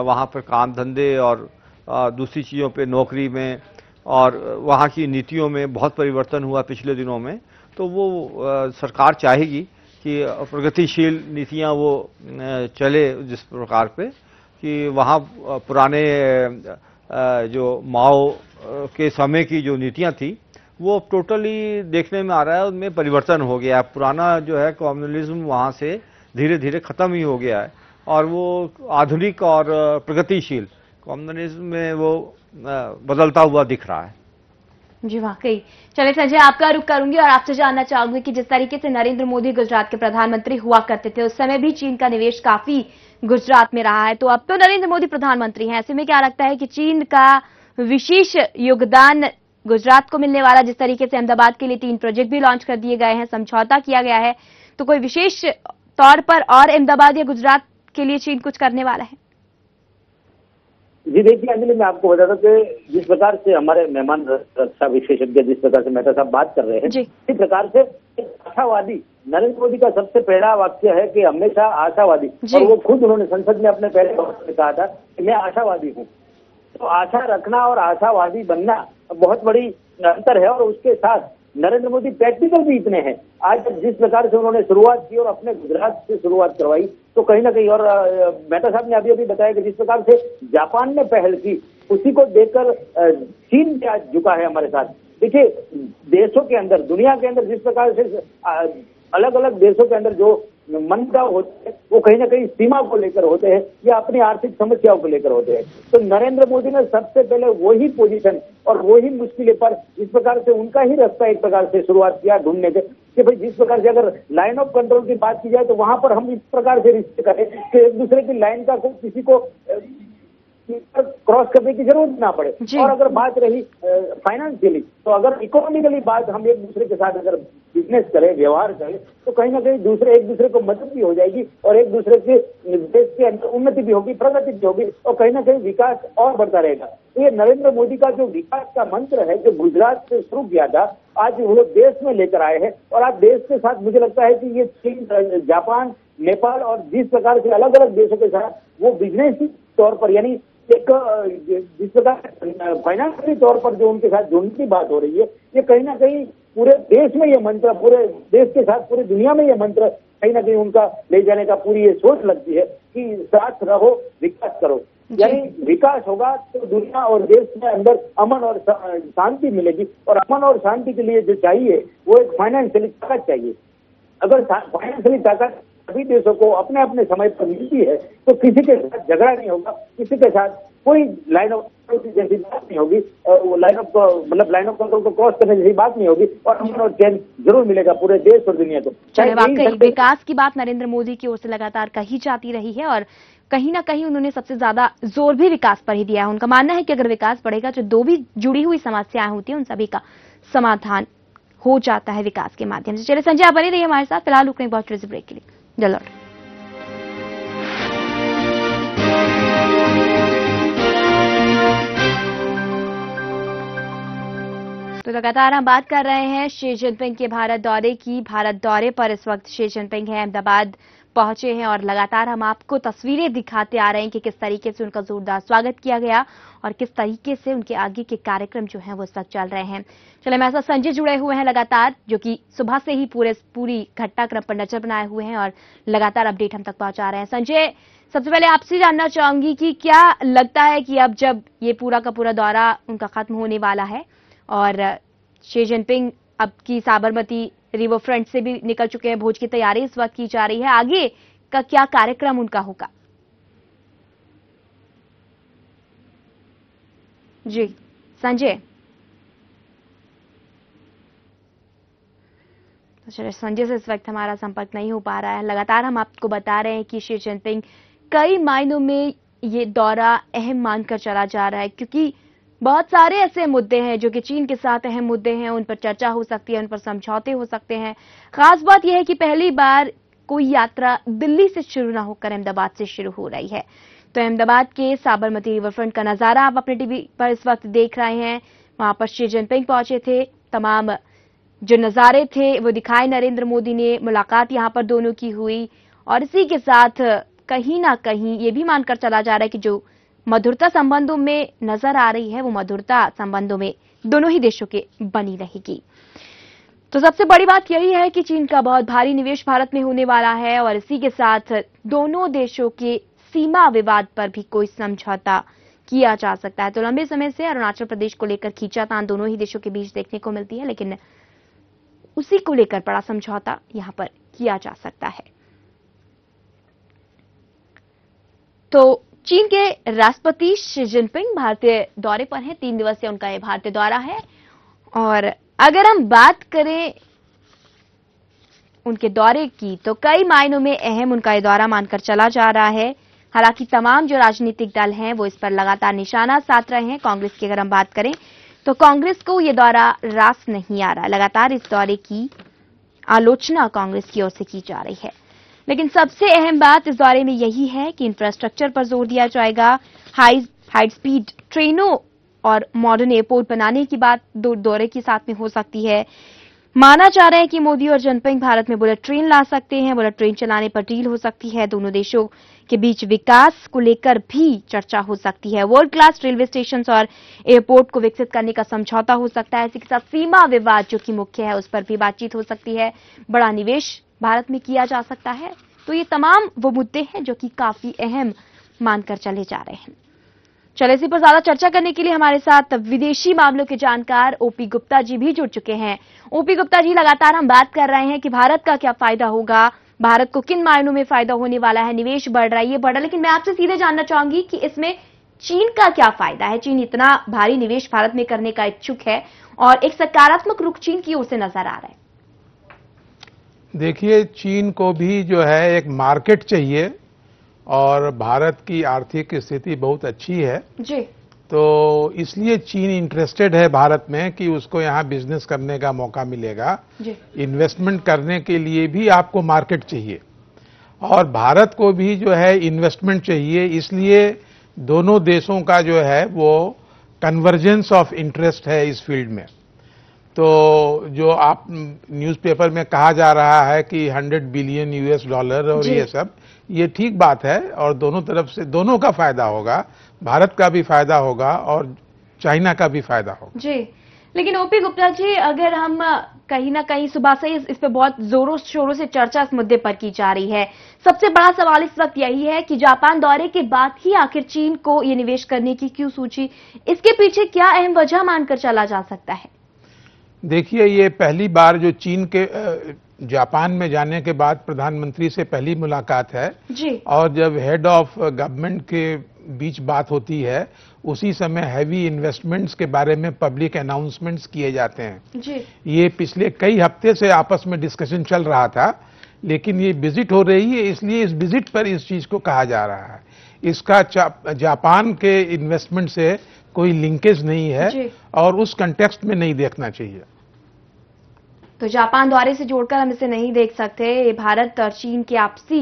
वहाँ पर काम धंधे और दूसरी चीज़ों पे नौकरी में और वहाँ की नीतियों में बहुत परिवर्तन हुआ पिछले दिनों में। तो वो सरकार चाहेगी कि प्रगतिशील नीतियाँ वो चले जिस प्रकार पे कि वहाँ पुराने जो माओ के समय की जो नीतियाँ थी, वो अब टोटली देखने में आ रहा है उनमें परिवर्तन हो गया है। पुराना जो है कम्युनलिज्म वहाँ से धीरे धीरे खत्म ही हो गया है और वो आधुनिक और प्रगतिशील कम्युनलिज्म में वो बदलता हुआ दिख रहा है। जी वाकई। चलिए संजय, आपका रुख करूँगी और आपसे जानना चाहूँगी कि जिस तरीके से नरेंद्र मोदी गुजरात के प्रधानमंत्री हुआ करते थे, उस समय भी चीन का निवेश काफ़ी गुजरात में रहा है। तो अब तो नरेंद्र मोदी प्रधानमंत्री हैं। ऐसे में क्या लगता है कि चीन का विशेष योगदान गुजरात को मिलने वाला, जिस तरीके से अहमदाबाद के लिए तीन प्रोजेक्ट भी लॉन्च कर दिए गए हैं, समझौता किया गया है तो कोई विशेष तौर पर और अहमदाबाद या गुजरात के लिए चीन कुछ करने वाला है? जी देखिए अंजलि मैं आपको बता दूँ कि जिस प्रकार से हमारे मेहमान रक्षा विशेषज्ञ जिस प्रकार से मेहता साहब बात कर रहे हैं। इसी प्रकार से आशावादी नरेंद्र मोदी का सबसे पहला वाक्य है कि हमेशा आशावादी। और वो खुद उन्होंने संसद में अपने पहले में कहा था कि मैं आशावादी हूँ। तो आशा रखना और आशावादी बनना बहुत बड़ी अंतर है और उसके साथ नरेंद्र मोदी प्रैक्टिकल भी इतने हैं। आज जिस प्रकार से उन्होंने शुरुआत की और अपने गुजरात से शुरुआत करवाई तो कहीं ना कहीं और मेहता साहब ने अभी अभी बताया कि जिस प्रकार से जापान ने पहल की, उसी को देखकर चीन भी आज झुका है हमारे साथ। देखिए, देशों के अंदर, दुनिया के अंदर जिस प्रकार से अलग अलग देशों के अंदर जो मनमुटाव होते हैं, वो कहीं ना कहीं सीमा को लेकर होते हैं या अपनी आर्थिक समस्याओं को लेकर होते हैं। तो नरेंद्र मोदी ने सबसे पहले वही पोजीशन और वही मुश्किलें पर इस प्रकार से उनका ही रास्ता एक प्रकार से शुरुआत किया ढूँढने के कि भाई जिस प्रकार से अगर लाइन ऑफ़ कंट्रोल की बात की जाए तो वहाँ पर हम इस प्रकार से रिश्ते करें कि एक दूसरे की लाइन का किसी को क्रॉस करने की ज़रूरत ना पड़े। और अगर बात रही फाइनेंशियली तो अगर इकोनॉमिकली बात हम एक दूसरे के साथ अगर बिज़नेस करें व्यवहार करें तो कहीं ना कहीं दूसरे एक दूसरे को मदद भी हो जाएगी और एक दूसरे के देश के अंदर उन्नति भी होगी प्रगति भी होगी और कहीं ना कहीं विकास और बढ़ता रहेगा। तो ये नरेंद्र मोदी का जो विकास का मंत्र है जो गुजरात से शुरू किया था आज वो देश में लेकर आए हैं और आज देश के साथ मुझे लगता है कि ये चीन जापान नेपाल और जिस प्रकार से अलग अलग देशों के साथ वो बिज़नेस तौर पर यानी एक जिस प्रकार फाइनेंशियली तौर पर जो उनके साथ जुड़ने की बात हो रही है ये कहीं ना कहीं पूरे देश में ये मंत्र पूरे देश के साथ पूरी दुनिया में ये मंत्र कहीं ना कहीं उनका ले जाने का पूरी ये सोच लगती है कि साथ रहो विकास करो। यानी विकास होगा तो दुनिया और देश में अंदर अमन और शांति मिलेगी और अमन और शांति के लिए जो चाहिए वो एक फाइनेंशियली ताकत चाहिए अगर फाइनेंशियली ताकत सभी देशों को अपने अपने समय पर मिलती है तो किसी के साथ झगड़ा नहीं होगा किसी के साथ कोई लाइन ऑफ़ जैसी बात नहीं होगी लाइन ऑफ़ मतलब लाइन ऑफ़ कंट्रोल को क्रॉस करने जैसी बात नहीं होगी और अमन और चैन ज़रूर मिलेगा पूरे देश और दुनिया को। चले शायद यही वाकई विकास की बात नरेंद्र मोदी की ओर से लगातार कही जाती रही है और कहीं ना कहीं उन्होंने सबसे ज़्यादा ज़ोर भी विकास पर ही दिया है। उनका मानना है कि अगर विकास बढ़ेगा तो दो भी जुड़ी हुई समस्याएँ होती हैं उन सभी का समाधान हो जाता है विकास के माध्यम से। चलिए संजय आप बने रहिए हमारे साथ। फ़िलहाल रुकने बहुत ब्रेक के लिए। जल्द लौट तो लगातार हम बात कर रहे हैं शी जिनपिंग के भारत दौरे की। भारत दौरे पर इस वक्त शी जिनपिंग है अहमदाबाद पहुँचे हैं और लगातार हम आपको तस्वीरें दिखाते आ रहे हैं कि किस तरीके से उनका जोरदार स्वागत किया गया और किस तरीके से उनके आगे के कार्यक्रम जो हैं वो इस वक्त चल रहे हैं। चले हमारे साथ संजय जुड़े हुए हैं लगातार, जो कि सुबह से ही पूरे, पूरी घटनाक्रम पर नज़र बनाए हुए हैं और लगातार अपडेट हम तक पहुँचा रहे हैं। संजय, सबसे पहले आपसे जानना चाहूँगी कि क्या लगता है कि अब जब ये पूरा का पूरा दौरा उनका खत्म होने वाला है और शी जिनपिंग अब की साबरमती रिवर फ्रंट से भी निकल चुके हैं, भोज की तैयारी इस वक्त की जा रही है। आगे का क्या कार्यक्रम उनका होगा? जी, संजय। तो चलिए, संजय से इस वक्त हमारा संपर्क नहीं हो पा रहा है। लगातार हम आपको बता रहे हैं कि शी जिनपिंग कई मायनों में ये दौरा अहम मानकर चला जा रहा है, क्योंकि बहुत सारे ऐसे मुद्दे हैं जो कि चीन के साथ अहम मुद्दे हैं, उन पर चर्चा हो सकती है, उन पर समझौते हो सकते हैं। खास बात यह है कि पहली बार कोई यात्रा दिल्ली से शुरू ना होकर अहमदाबाद से शुरू हो रही है। तो अहमदाबाद के साबरमती रिवरफ्रंट का नज़ारा आप अपने टीवी पर इस वक्त देख रहे हैं। वहाँ पर शी जिनपिंग पहुँचे थे। तमाम जो नजारे थे, वो दिखाए नरेंद्र मोदी ने। मुलाकात यहाँ पर दोनों की हुई और इसी के साथ कहीं ना कहीं ये भी मानकर चला जा रहा है कि जो मधुरता संबंधों में नज़र आ रही है, वो मधुरता संबंधों में दोनों ही देशों के बनी रहेगी। तो सबसे बड़ी बात यही है कि चीन का बहुत भारी निवेश भारत में होने वाला है और इसी के साथ दोनों देशों के सीमा विवाद पर भी कोई समझौता किया जा सकता है। तो लंबे समय से अरुणाचल प्रदेश को लेकर खींचातान दोनों ही देशों के बीच देखने को मिलती है, लेकिन उसी को लेकर बड़ा समझौता यहाँ पर किया जा सकता है। तो चीन के राष्ट्रपति शी जिनपिंग भारतीय दौरे पर हैं। तीन दिवसीय उनका ये भारतीय दौरा है। और अगर हम बात करें उनके दौरे की तो कई मायनों में अहम उनका ये दौरा मानकर चला जा रहा है। हालाँकि तमाम जो राजनीतिक दल हैं, वो इस पर लगातार निशाना साध रहे हैं। कांग्रेस की अगर हम बात करें तो कांग्रेस को ये दौरा रास नहीं आ रहा। लगातार इस दौरे की आलोचना कांग्रेस की ओर से की जा रही है। लेकिन सबसे अहम बात इस दौरे में यही है कि इंफ्रास्ट्रक्चर पर ज़ोर दिया जाएगा। हाई हाई स्पीड ट्रेनों और मॉडर्न एयरपोर्ट बनाने की बात दो दौरे के साथ में हो सकती है। माना जा रहा है कि मोदी और जनपिंग भारत में बुलेट ट्रेन ला सकते हैं। बुलेट ट्रेन चलाने पर डील हो सकती है। दोनों देशों के बीच विकास को लेकर भी चर्चा हो सकती है। वर्ल्ड क्लास रेलवे स्टेशन और एयरपोर्ट को विकसित करने का समझौता हो सकता है। इसी के साथ सीमा विवाद, जो कि मुख्य है, उस पर भी बातचीत हो सकती है। बड़ा निवेश भारत में किया जा सकता है। तो ये तमाम वो मुद्दे हैं जो कि काफ़ी अहम मानकर चले जा रहे हैं। चलो, इसी पर ज़्यादा चर्चा करने के लिए हमारे साथ विदेशी मामलों के जानकार ओपी गुप्ता जी भी जुड़ चुके हैं। ओपी गुप्ता जी, लगातार हम बात कर रहे हैं कि भारत का क्या फ़ायदा होगा? भारत को किन मायनों में फ़ायदा होने वाला है? निवेश बढ़ रहा है, ये बढ़ रहा है। लेकिन मैं आपसे सीधे जानना चाहूँगी कि इसमें चीन का क्या फ़ायदा है? चीन इतना भारी निवेश भारत में करने का इच्छुक है और एक सकारात्मक रुख चीन की ओर से नज़र आ रहा है। देखिए चीन को भी जो है एक मार्केट चाहिए और भारत की आर्थिक स्थिति बहुत अच्छी है। जी। तो इसलिए चीन इंटरेस्टेड है भारत में कि उसको यहाँ बिज़नेस करने का मौका मिलेगा। इन्वेस्टमेंट करने के लिए भी आपको मार्केट चाहिए। और भारत को भी जो है इन्वेस्टमेंट चाहिए इसलिए दोनों देशों का जो है वो कन्वर्जेंस ऑफ़ इंटरेस्ट है इस फ़ील्ड में। तो जो आप न्यूज़पेपर में कहा जा रहा है कि 100 बिलियन यूएस डॉलर और ये सब ये ठीक बात है और दोनों तरफ़ से दोनों का फ़ायदा होगा भारत का भी फ़ायदा होगा और चाइना का भी फ़ायदा होगा। जी लेकिन ओपी गुप्ता जी अगर हम कहीं ना कहीं सुबह से इस, इस पे बहुत जोरों शोरों से चर्चा इस मुद्दे पर की जा रही है। सबसे बड़ा सवाल इस वक्त यही है कि जापान दौरे के बाद ही आखिर चीन को ये निवेश करने की क्यों सूची? इसके पीछे क्या अहम वजह मानकर चला जा सकता है? देखिए ये पहली बार जो चीन के जापान में जाने के बाद प्रधानमंत्री से पहली मुलाकात है। जी। और जब हेड ऑफ़ गवर्नमेंट के बीच बात होती है उसी समय हैवी इन्वेस्टमेंट्स के बारे में पब्लिक अनाउंसमेंट्स किए जाते हैं। जी। ये पिछले कई हफ़्ते से आपस में डिस्कशन चल रहा था लेकिन ये विज़िट हो रही है इसलिए इस विज़िट पर इस चीज़ को कहा जा रहा है। इसका जापान के इन्वेस्टमेंट से कोई लिंकेज नहीं है और उस कंटेक्स्ट में नहीं देखना चाहिए। तो जापान द्वारे से जोड़कर हम इसे नहीं देख सकते। ये भारत और चीन के आपसी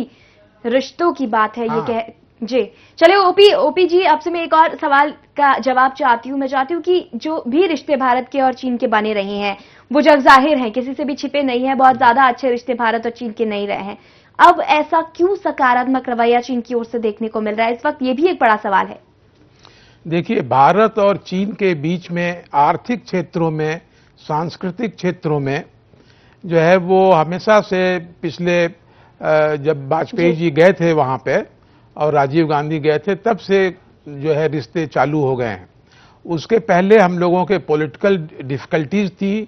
रिश्तों की बात है ये हाँ। कह जी। चलिए ओपी ओपी जी आपसे मैं एक और सवाल का जवाब चाहती हूँ। मैं चाहती हूँ कि जो भी रिश्ते भारत के और चीन के बने रहे हैं वो जग ज़ाहिर है। किसी से भी छिपे नहीं है बहुत ज़्यादा अच्छे रिश्ते भारत और चीन के नहीं रहे हैं। अब ऐसा क्यों सकारात्मक रवैया चीन की ओर से देखने को मिल रहा है? इस वक्त ये भी एक बड़ा सवाल है। देखिए भारत और चीन के बीच में आर्थिक क्षेत्रों में सांस्कृतिक क्षेत्रों में जो है वो हमेशा से पिछले जब वाजपेयी जी गए थे वहाँ पे और राजीव गांधी गए थे तब से जो है रिश्ते चालू हो गए हैं। उसके पहले हम लोगों के पॉलिटिकल डिफिकल्टीज थी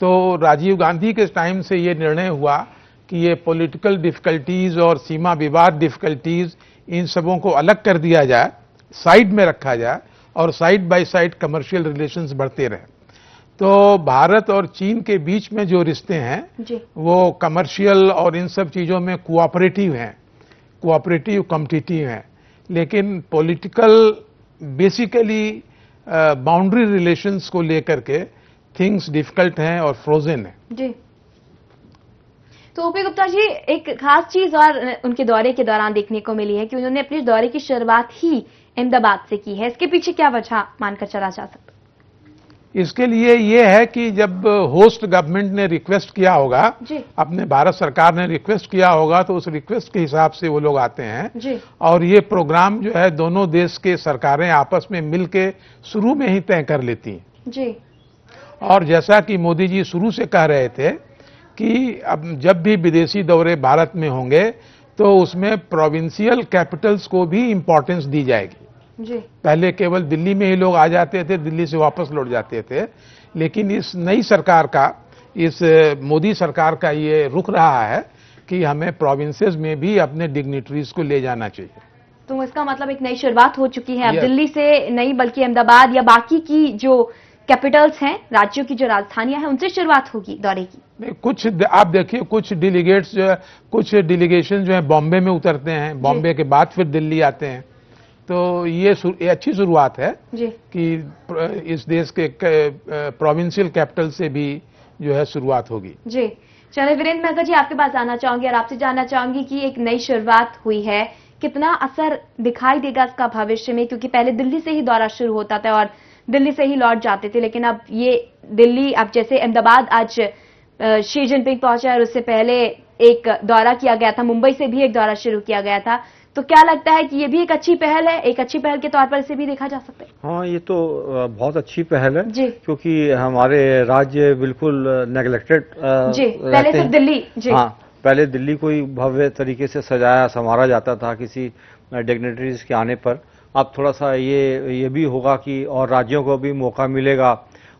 तो राजीव गांधी के टाइम से ये निर्णय हुआ कि ये पॉलिटिकल डिफिकल्टीज और सीमा विवाद डिफिकल्टीज इन सबों को अलग कर दिया जाए साइड में रखा जाए और side by side commercial relations बढ़ते रहे। तो भारत और चीन के बीच में जो रिश्ते हैं जी। वो कमर्शियल और इन सब चीज़ों में कोऑपरेटिव हैं कोऑपरेटिव कॉम्पिटिटिव हैं। लेकिन पॉलिटिकल बेसिकली बाउंड्री रिलेशंस को लेकर के थिंग्स डिफ़िकल्ट हैं और फ्रोजन हैं। जी। तो ओपी गुप्ता जी एक खास चीज़ और उनके दौरे के दौरान देखने को मिली है कि उन्होंने अपने दौरे की शुरुआत ही अहमदाबाद से की है। इसके पीछे क्या वजह मानकर चला जा सकता इसके लिए ये है कि जब होस्ट गवर्नमेंट ने रिक्वेस्ट किया होगा अपने भारत सरकार ने रिक्वेस्ट किया होगा तो उस रिक्वेस्ट के हिसाब से वो लोग आते हैं। और ये प्रोग्राम जो है दोनों देश के सरकारें आपस में मिलके शुरू में ही तय कर लेती हैं। जी। और जैसा कि मोदी जी शुरू से कह रहे थे कि अब जब भी विदेशी दौरे भारत में होंगे तो उसमें प्रोविंशियल कैपिटल्स को भी इंपॉर्टेंस दी जाएगी। जी। पहले केवल दिल्ली में ही लोग आ जाते थे दिल्ली से वापस लौट जाते थे। लेकिन इस नई सरकार का इस मोदी सरकार का ये रुख रहा है कि हमें प्रोविंसेस में भी अपने डिग्निटरीज को ले जाना चाहिए। तो इसका मतलब एक नई शुरुआत हो चुकी है। अब दिल्ली से नहीं बल्कि अहमदाबाद या बाकी की जो कैपिटल्स हैं राज्यों की जो राजधानियाँ हैं उनसे शुरुआत होगी दौरे की। कुछ आप देखिए कुछ डेलीगेट्स जो है कुछ डेलीगेशन जो है बॉम्बे में उतरते हैं। बॉम्बे के बाद फिर दिल्ली आते हैं। तो ये, ये अच्छी शुरुआत है जी। कि इस देश के प्रोविंशियल कैपिटल से भी जो है शुरुआत होगी। जी। चलिए वीरेंद्र मेहता जी आपके पास आना चाहूँगी और आपसे जानना चाहूँगी कि एक नई शुरुआत हुई है। कितना असर दिखाई देगा इसका भविष्य में? क्योंकि पहले दिल्ली से ही दौरा शुरू होता था और दिल्ली से ही लौट जाते थे लेकिन अब ये दिल्ली अब जैसे अहमदाबाद आज शी जिनपिंग पहुँचा और उससे पहले एक दौरा किया गया था। मुंबई से भी एक दौरा शुरू किया गया था। तो क्या लगता है कि ये भी एक अच्छी पहल है? एक अच्छी पहल के तौर पर इसे भी देखा जा सकता है। हाँ ये तो बहुत अच्छी पहल है। जी। क्योंकि हमारे राज्य बिल्कुल नेग्लेक्टेड जी पहले सिर्फ़ दिल्ली जी। हाँ पहले दिल्ली को ही भव्य तरीके से सजाया संवारा जाता था किसी डिग्नेटरीज के आने पर। अब थोड़ा सा ये ये भी होगा कि और राज्यों को भी मौका मिलेगा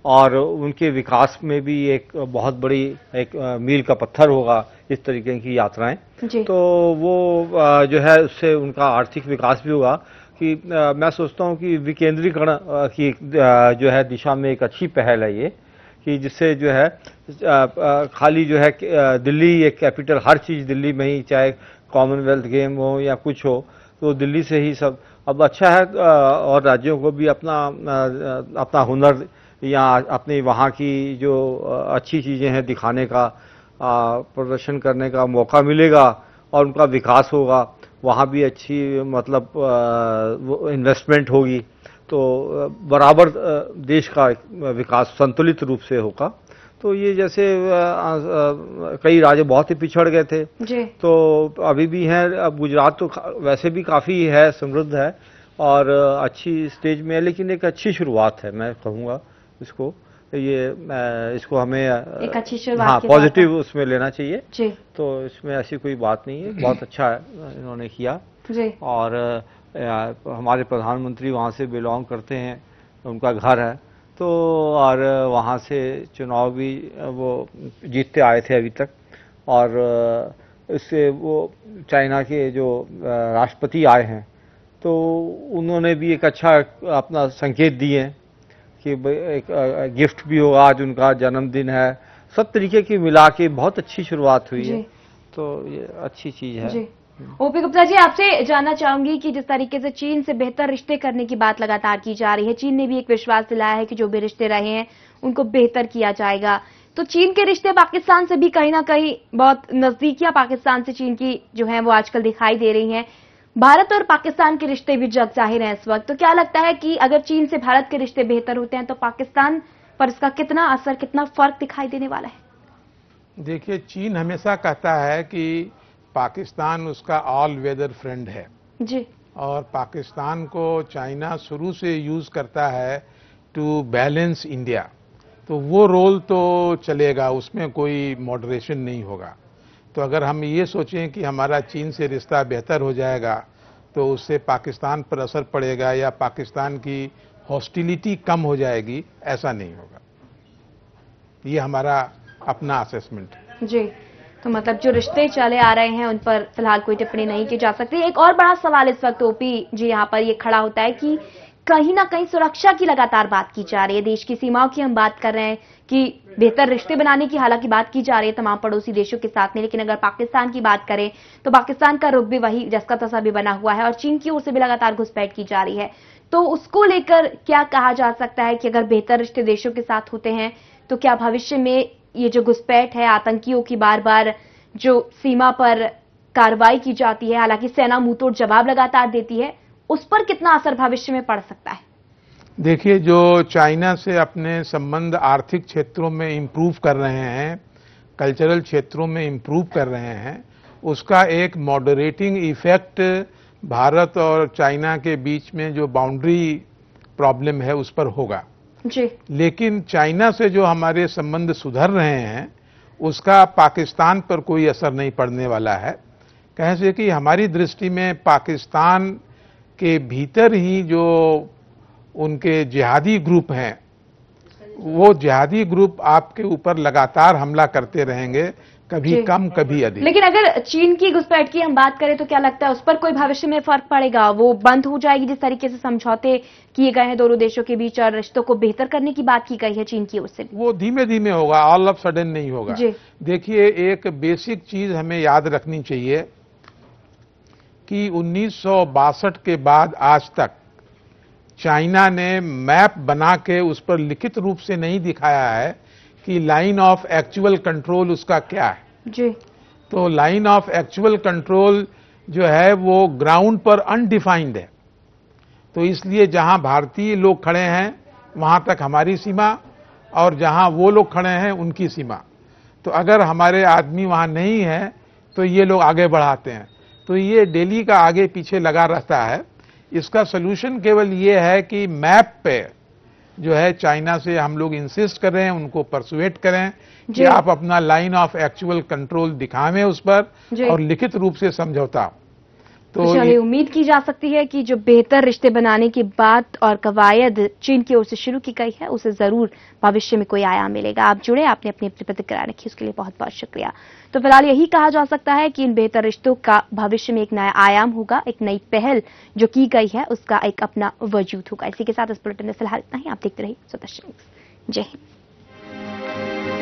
और उनके विकास में भी एक बहुत बड़ी एक मील का पत्थर होगा। इस तरीके की यात्राएँ। तो वो जो है उससे उनका आर्थिक विकास भी होगा कि मैं सोचता हूँ कि विकेंद्रीकरण की जो है दिशा में एक अच्छी पहल है ये कि जिससे जो है खाली जो है दिल्ली एक कैपिटल हर चीज़ दिल्ली में ही चाहे कॉमनवेल्थ गेम हो या कुछ हो तो दिल्ली से ही सब। अब अच्छा है और राज्यों को भी अपना अपना हुनर या अपनी वहाँ की जो अच्छी चीज़ें हैं दिखाने का प्रदर्शन करने का मौका मिलेगा और उनका विकास होगा। वहाँ भी अच्छी मतलब इन्वेस्टमेंट होगी। तो बराबर देश का विकास संतुलित रूप से होगा। तो ये जैसे कई राज्य बहुत ही पिछड़ गए थे। जी। तो अभी भी हैं अब गुजरात तो वैसे भी काफ़ी है समृद्ध है और अच्छी स्टेज में है लेकिन एक अच्छी शुरुआत है मैं कहूँगा इसको। ये इसको हमें एक अच्छी शुरुआत हाँ। पॉजिटिव उसमें लेना चाहिए। जी। तो इसमें ऐसी कोई बात नहीं है। बहुत अच्छा इन्होंने किया। जी। और हमारे प्रधानमंत्री वहाँ से बिलोंग करते हैं उनका घर है। तो और वहाँ से चुनाव भी वो जीतते आए थे अभी तक। और इससे वो चाइना के जो राष्ट्रपति आए हैं तो उन्होंने भी एक अच्छा अपना संकेत दिए हैं। कि एक गिफ्ट भी होगा आज उनका जन्मदिन है। सब तरीके की मिला के बहुत अच्छी शुरुआत हुई है। तो ये अच्छी चीज़ है। जी। ओपी गुप्ता जी आपसे जानना चाहूँगी कि जिस तरीके से चीन से बेहतर रिश्ते करने की बात लगातार की जा रही है चीन ने भी एक विश्वास दिलाया है कि जो भी रिश्ते रहे हैं उनको बेहतर किया जाएगा। तो चीन के रिश्ते पाकिस्तान से भी कहीं ना कहीं बहुत नजदीकियाँ पाकिस्तान से चीन की जो है वो आजकल दिखाई दे रही हैं। भारत और पाकिस्तान के रिश्ते भी जग ज़ाहिर हैं इस वक्त। तो क्या लगता है कि अगर चीन से भारत के रिश्ते बेहतर होते हैं तो पाकिस्तान पर इसका कितना असर कितना फ़र्क दिखाई देने वाला है? देखिए चीन हमेशा कहता है कि पाकिस्तान उसका ऑल वेदर फ्रेंड है। जी। और पाकिस्तान को चाइना शुरू से यूज़ करता है टू बैलेंस इंडिया तो वो रोल तो चलेगा उसमें कोई मॉडरेशन नहीं होगा। तो अगर हम ये सोचें कि हमारा चीन से रिश्ता बेहतर हो जाएगा तो उससे पाकिस्तान पर असर पड़ेगा या पाकिस्तान की हॉस्टिलिटी कम हो जाएगी, ऐसा नहीं होगा। ये हमारा अपना असेसमेंट है। जी तो मतलब जो रिश्ते चले आ रहे हैं, उन पर फ़िलहाल कोई टिप्पणी नहीं की जा सकती। एक और बड़ा सवाल इस वक्त ओपी जी यहाँ पर ये खड़ा होता है कि कहीं ना कहीं सुरक्षा की लगातार बात की जा रही है। देश की सीमाओं की हम बात कर रहे हैं कि बेहतर रिश्ते बनाने की हालाँकि बात की जा रही है तमाम पड़ोसी देशों के साथ में, लेकिन अगर पाकिस्तान की बात करें तो पाकिस्तान का रुख भी वही जसका तसा भी बना हुआ है और चीन की ओर से भी लगातार घुसपैठ की जा रही है। तो उसको लेकर क्या कहा जा सकता है कि अगर बेहतर रिश्ते देशों के साथ होते हैं तो क्या भविष्य में ये जो घुसपैठ है, आतंकियों की बार बार जो सीमा पर कार्रवाई की जाती है, हालाँकि सेना मुंहतोड़ जवाब लगातार देती है, उस पर कितना असर भविष्य में पड़ सकता है? देखिए जो चाइना से अपने संबंध आर्थिक क्षेत्रों में इम्प्रूव कर रहे हैं कल्चरल क्षेत्रों में इम्प्रूव कर रहे हैं उसका एक मॉडरेटिंग इफ़ेक्ट भारत और चाइना के बीच में जो बाउंड्री प्रॉब्लम है उस पर होगा। जी। लेकिन चाइना से जो हमारे संबंध सुधर रहे हैं उसका पाकिस्तान पर कोई असर नहीं पड़ने वाला है। कहे से कि हमारी दृष्टि में पाकिस्तान के भीतर ही जो उनके जिहादी ग्रुप हैं। वो जिहादी ग्रुप आपके ऊपर लगातार हमला करते रहेंगे कभी कम कभी अधिक। लेकिन अगर चीन की घुसपैठ की हम बात करें तो क्या लगता है उस पर कोई भविष्य में फ़र्क पड़ेगा? वो बंद हो जाएगी जिस तरीके से समझौते किए गए हैं दोनों देशों के बीच और रिश्तों को बेहतर करने की बात की गई है चीन की ओर से? वो धीमे धीमे होगा ऑल ऑफ़ सडन नहीं होगा। देखिए एक बेसिक चीज़ हमें याद रखनी चाहिए कि 1962 के बाद आज तक चाइना ने मैप बना के उस पर लिखित रूप से नहीं दिखाया है कि लाइन ऑफ़ एक्चुअल कंट्रोल उसका क्या है। जी। तो लाइन ऑफ़ एक्चुअल कंट्रोल जो है वो ग्राउंड पर अनडिफाइंड है। तो इसलिए जहाँ भारतीय लोग खड़े हैं वहाँ तक हमारी सीमा और जहाँ वो लोग खड़े हैं उनकी सीमा। तो अगर हमारे आदमी वहाँ नहीं है तो ये लोग आगे बढ़ाते हैं। तो ये दिल्ली का आगे पीछे लगा रहता है। इसका सोल्यूशन केवल ये है कि मैप पे जो है चाइना से हम लोग इंसिस्ट कर रहे हैं उनको परसुएट करें कि आप अपना लाइन ऑफ़ एक्चुअल कंट्रोल दिखावें उस पर और लिखित रूप से समझौता। तो चलिए ये- उम्मीद की जा सकती है कि जो बेहतर रिश्ते बनाने की बात और कवायद चीन की ओर से शुरू की गई है उसे ज़रूर भविष्य में कोई आयाम मिलेगा। आप जुड़े आपने अपनी अपनी प्रतिक्रिया रखी उसके लिए बहुत बहुत शुक्रिया। तो फ़िलहाल यही कहा जा सकता है कि इन बेहतर रिश्तों का भविष्य में एक नया आयाम होगा एक नई पहल जो की गई है उसका एक अपना वजूद होगा। इसी के साथ इस बुलेटिन में फ़िलहाल इतना ही। आप देखते रहिए स्वतः जय हिंद।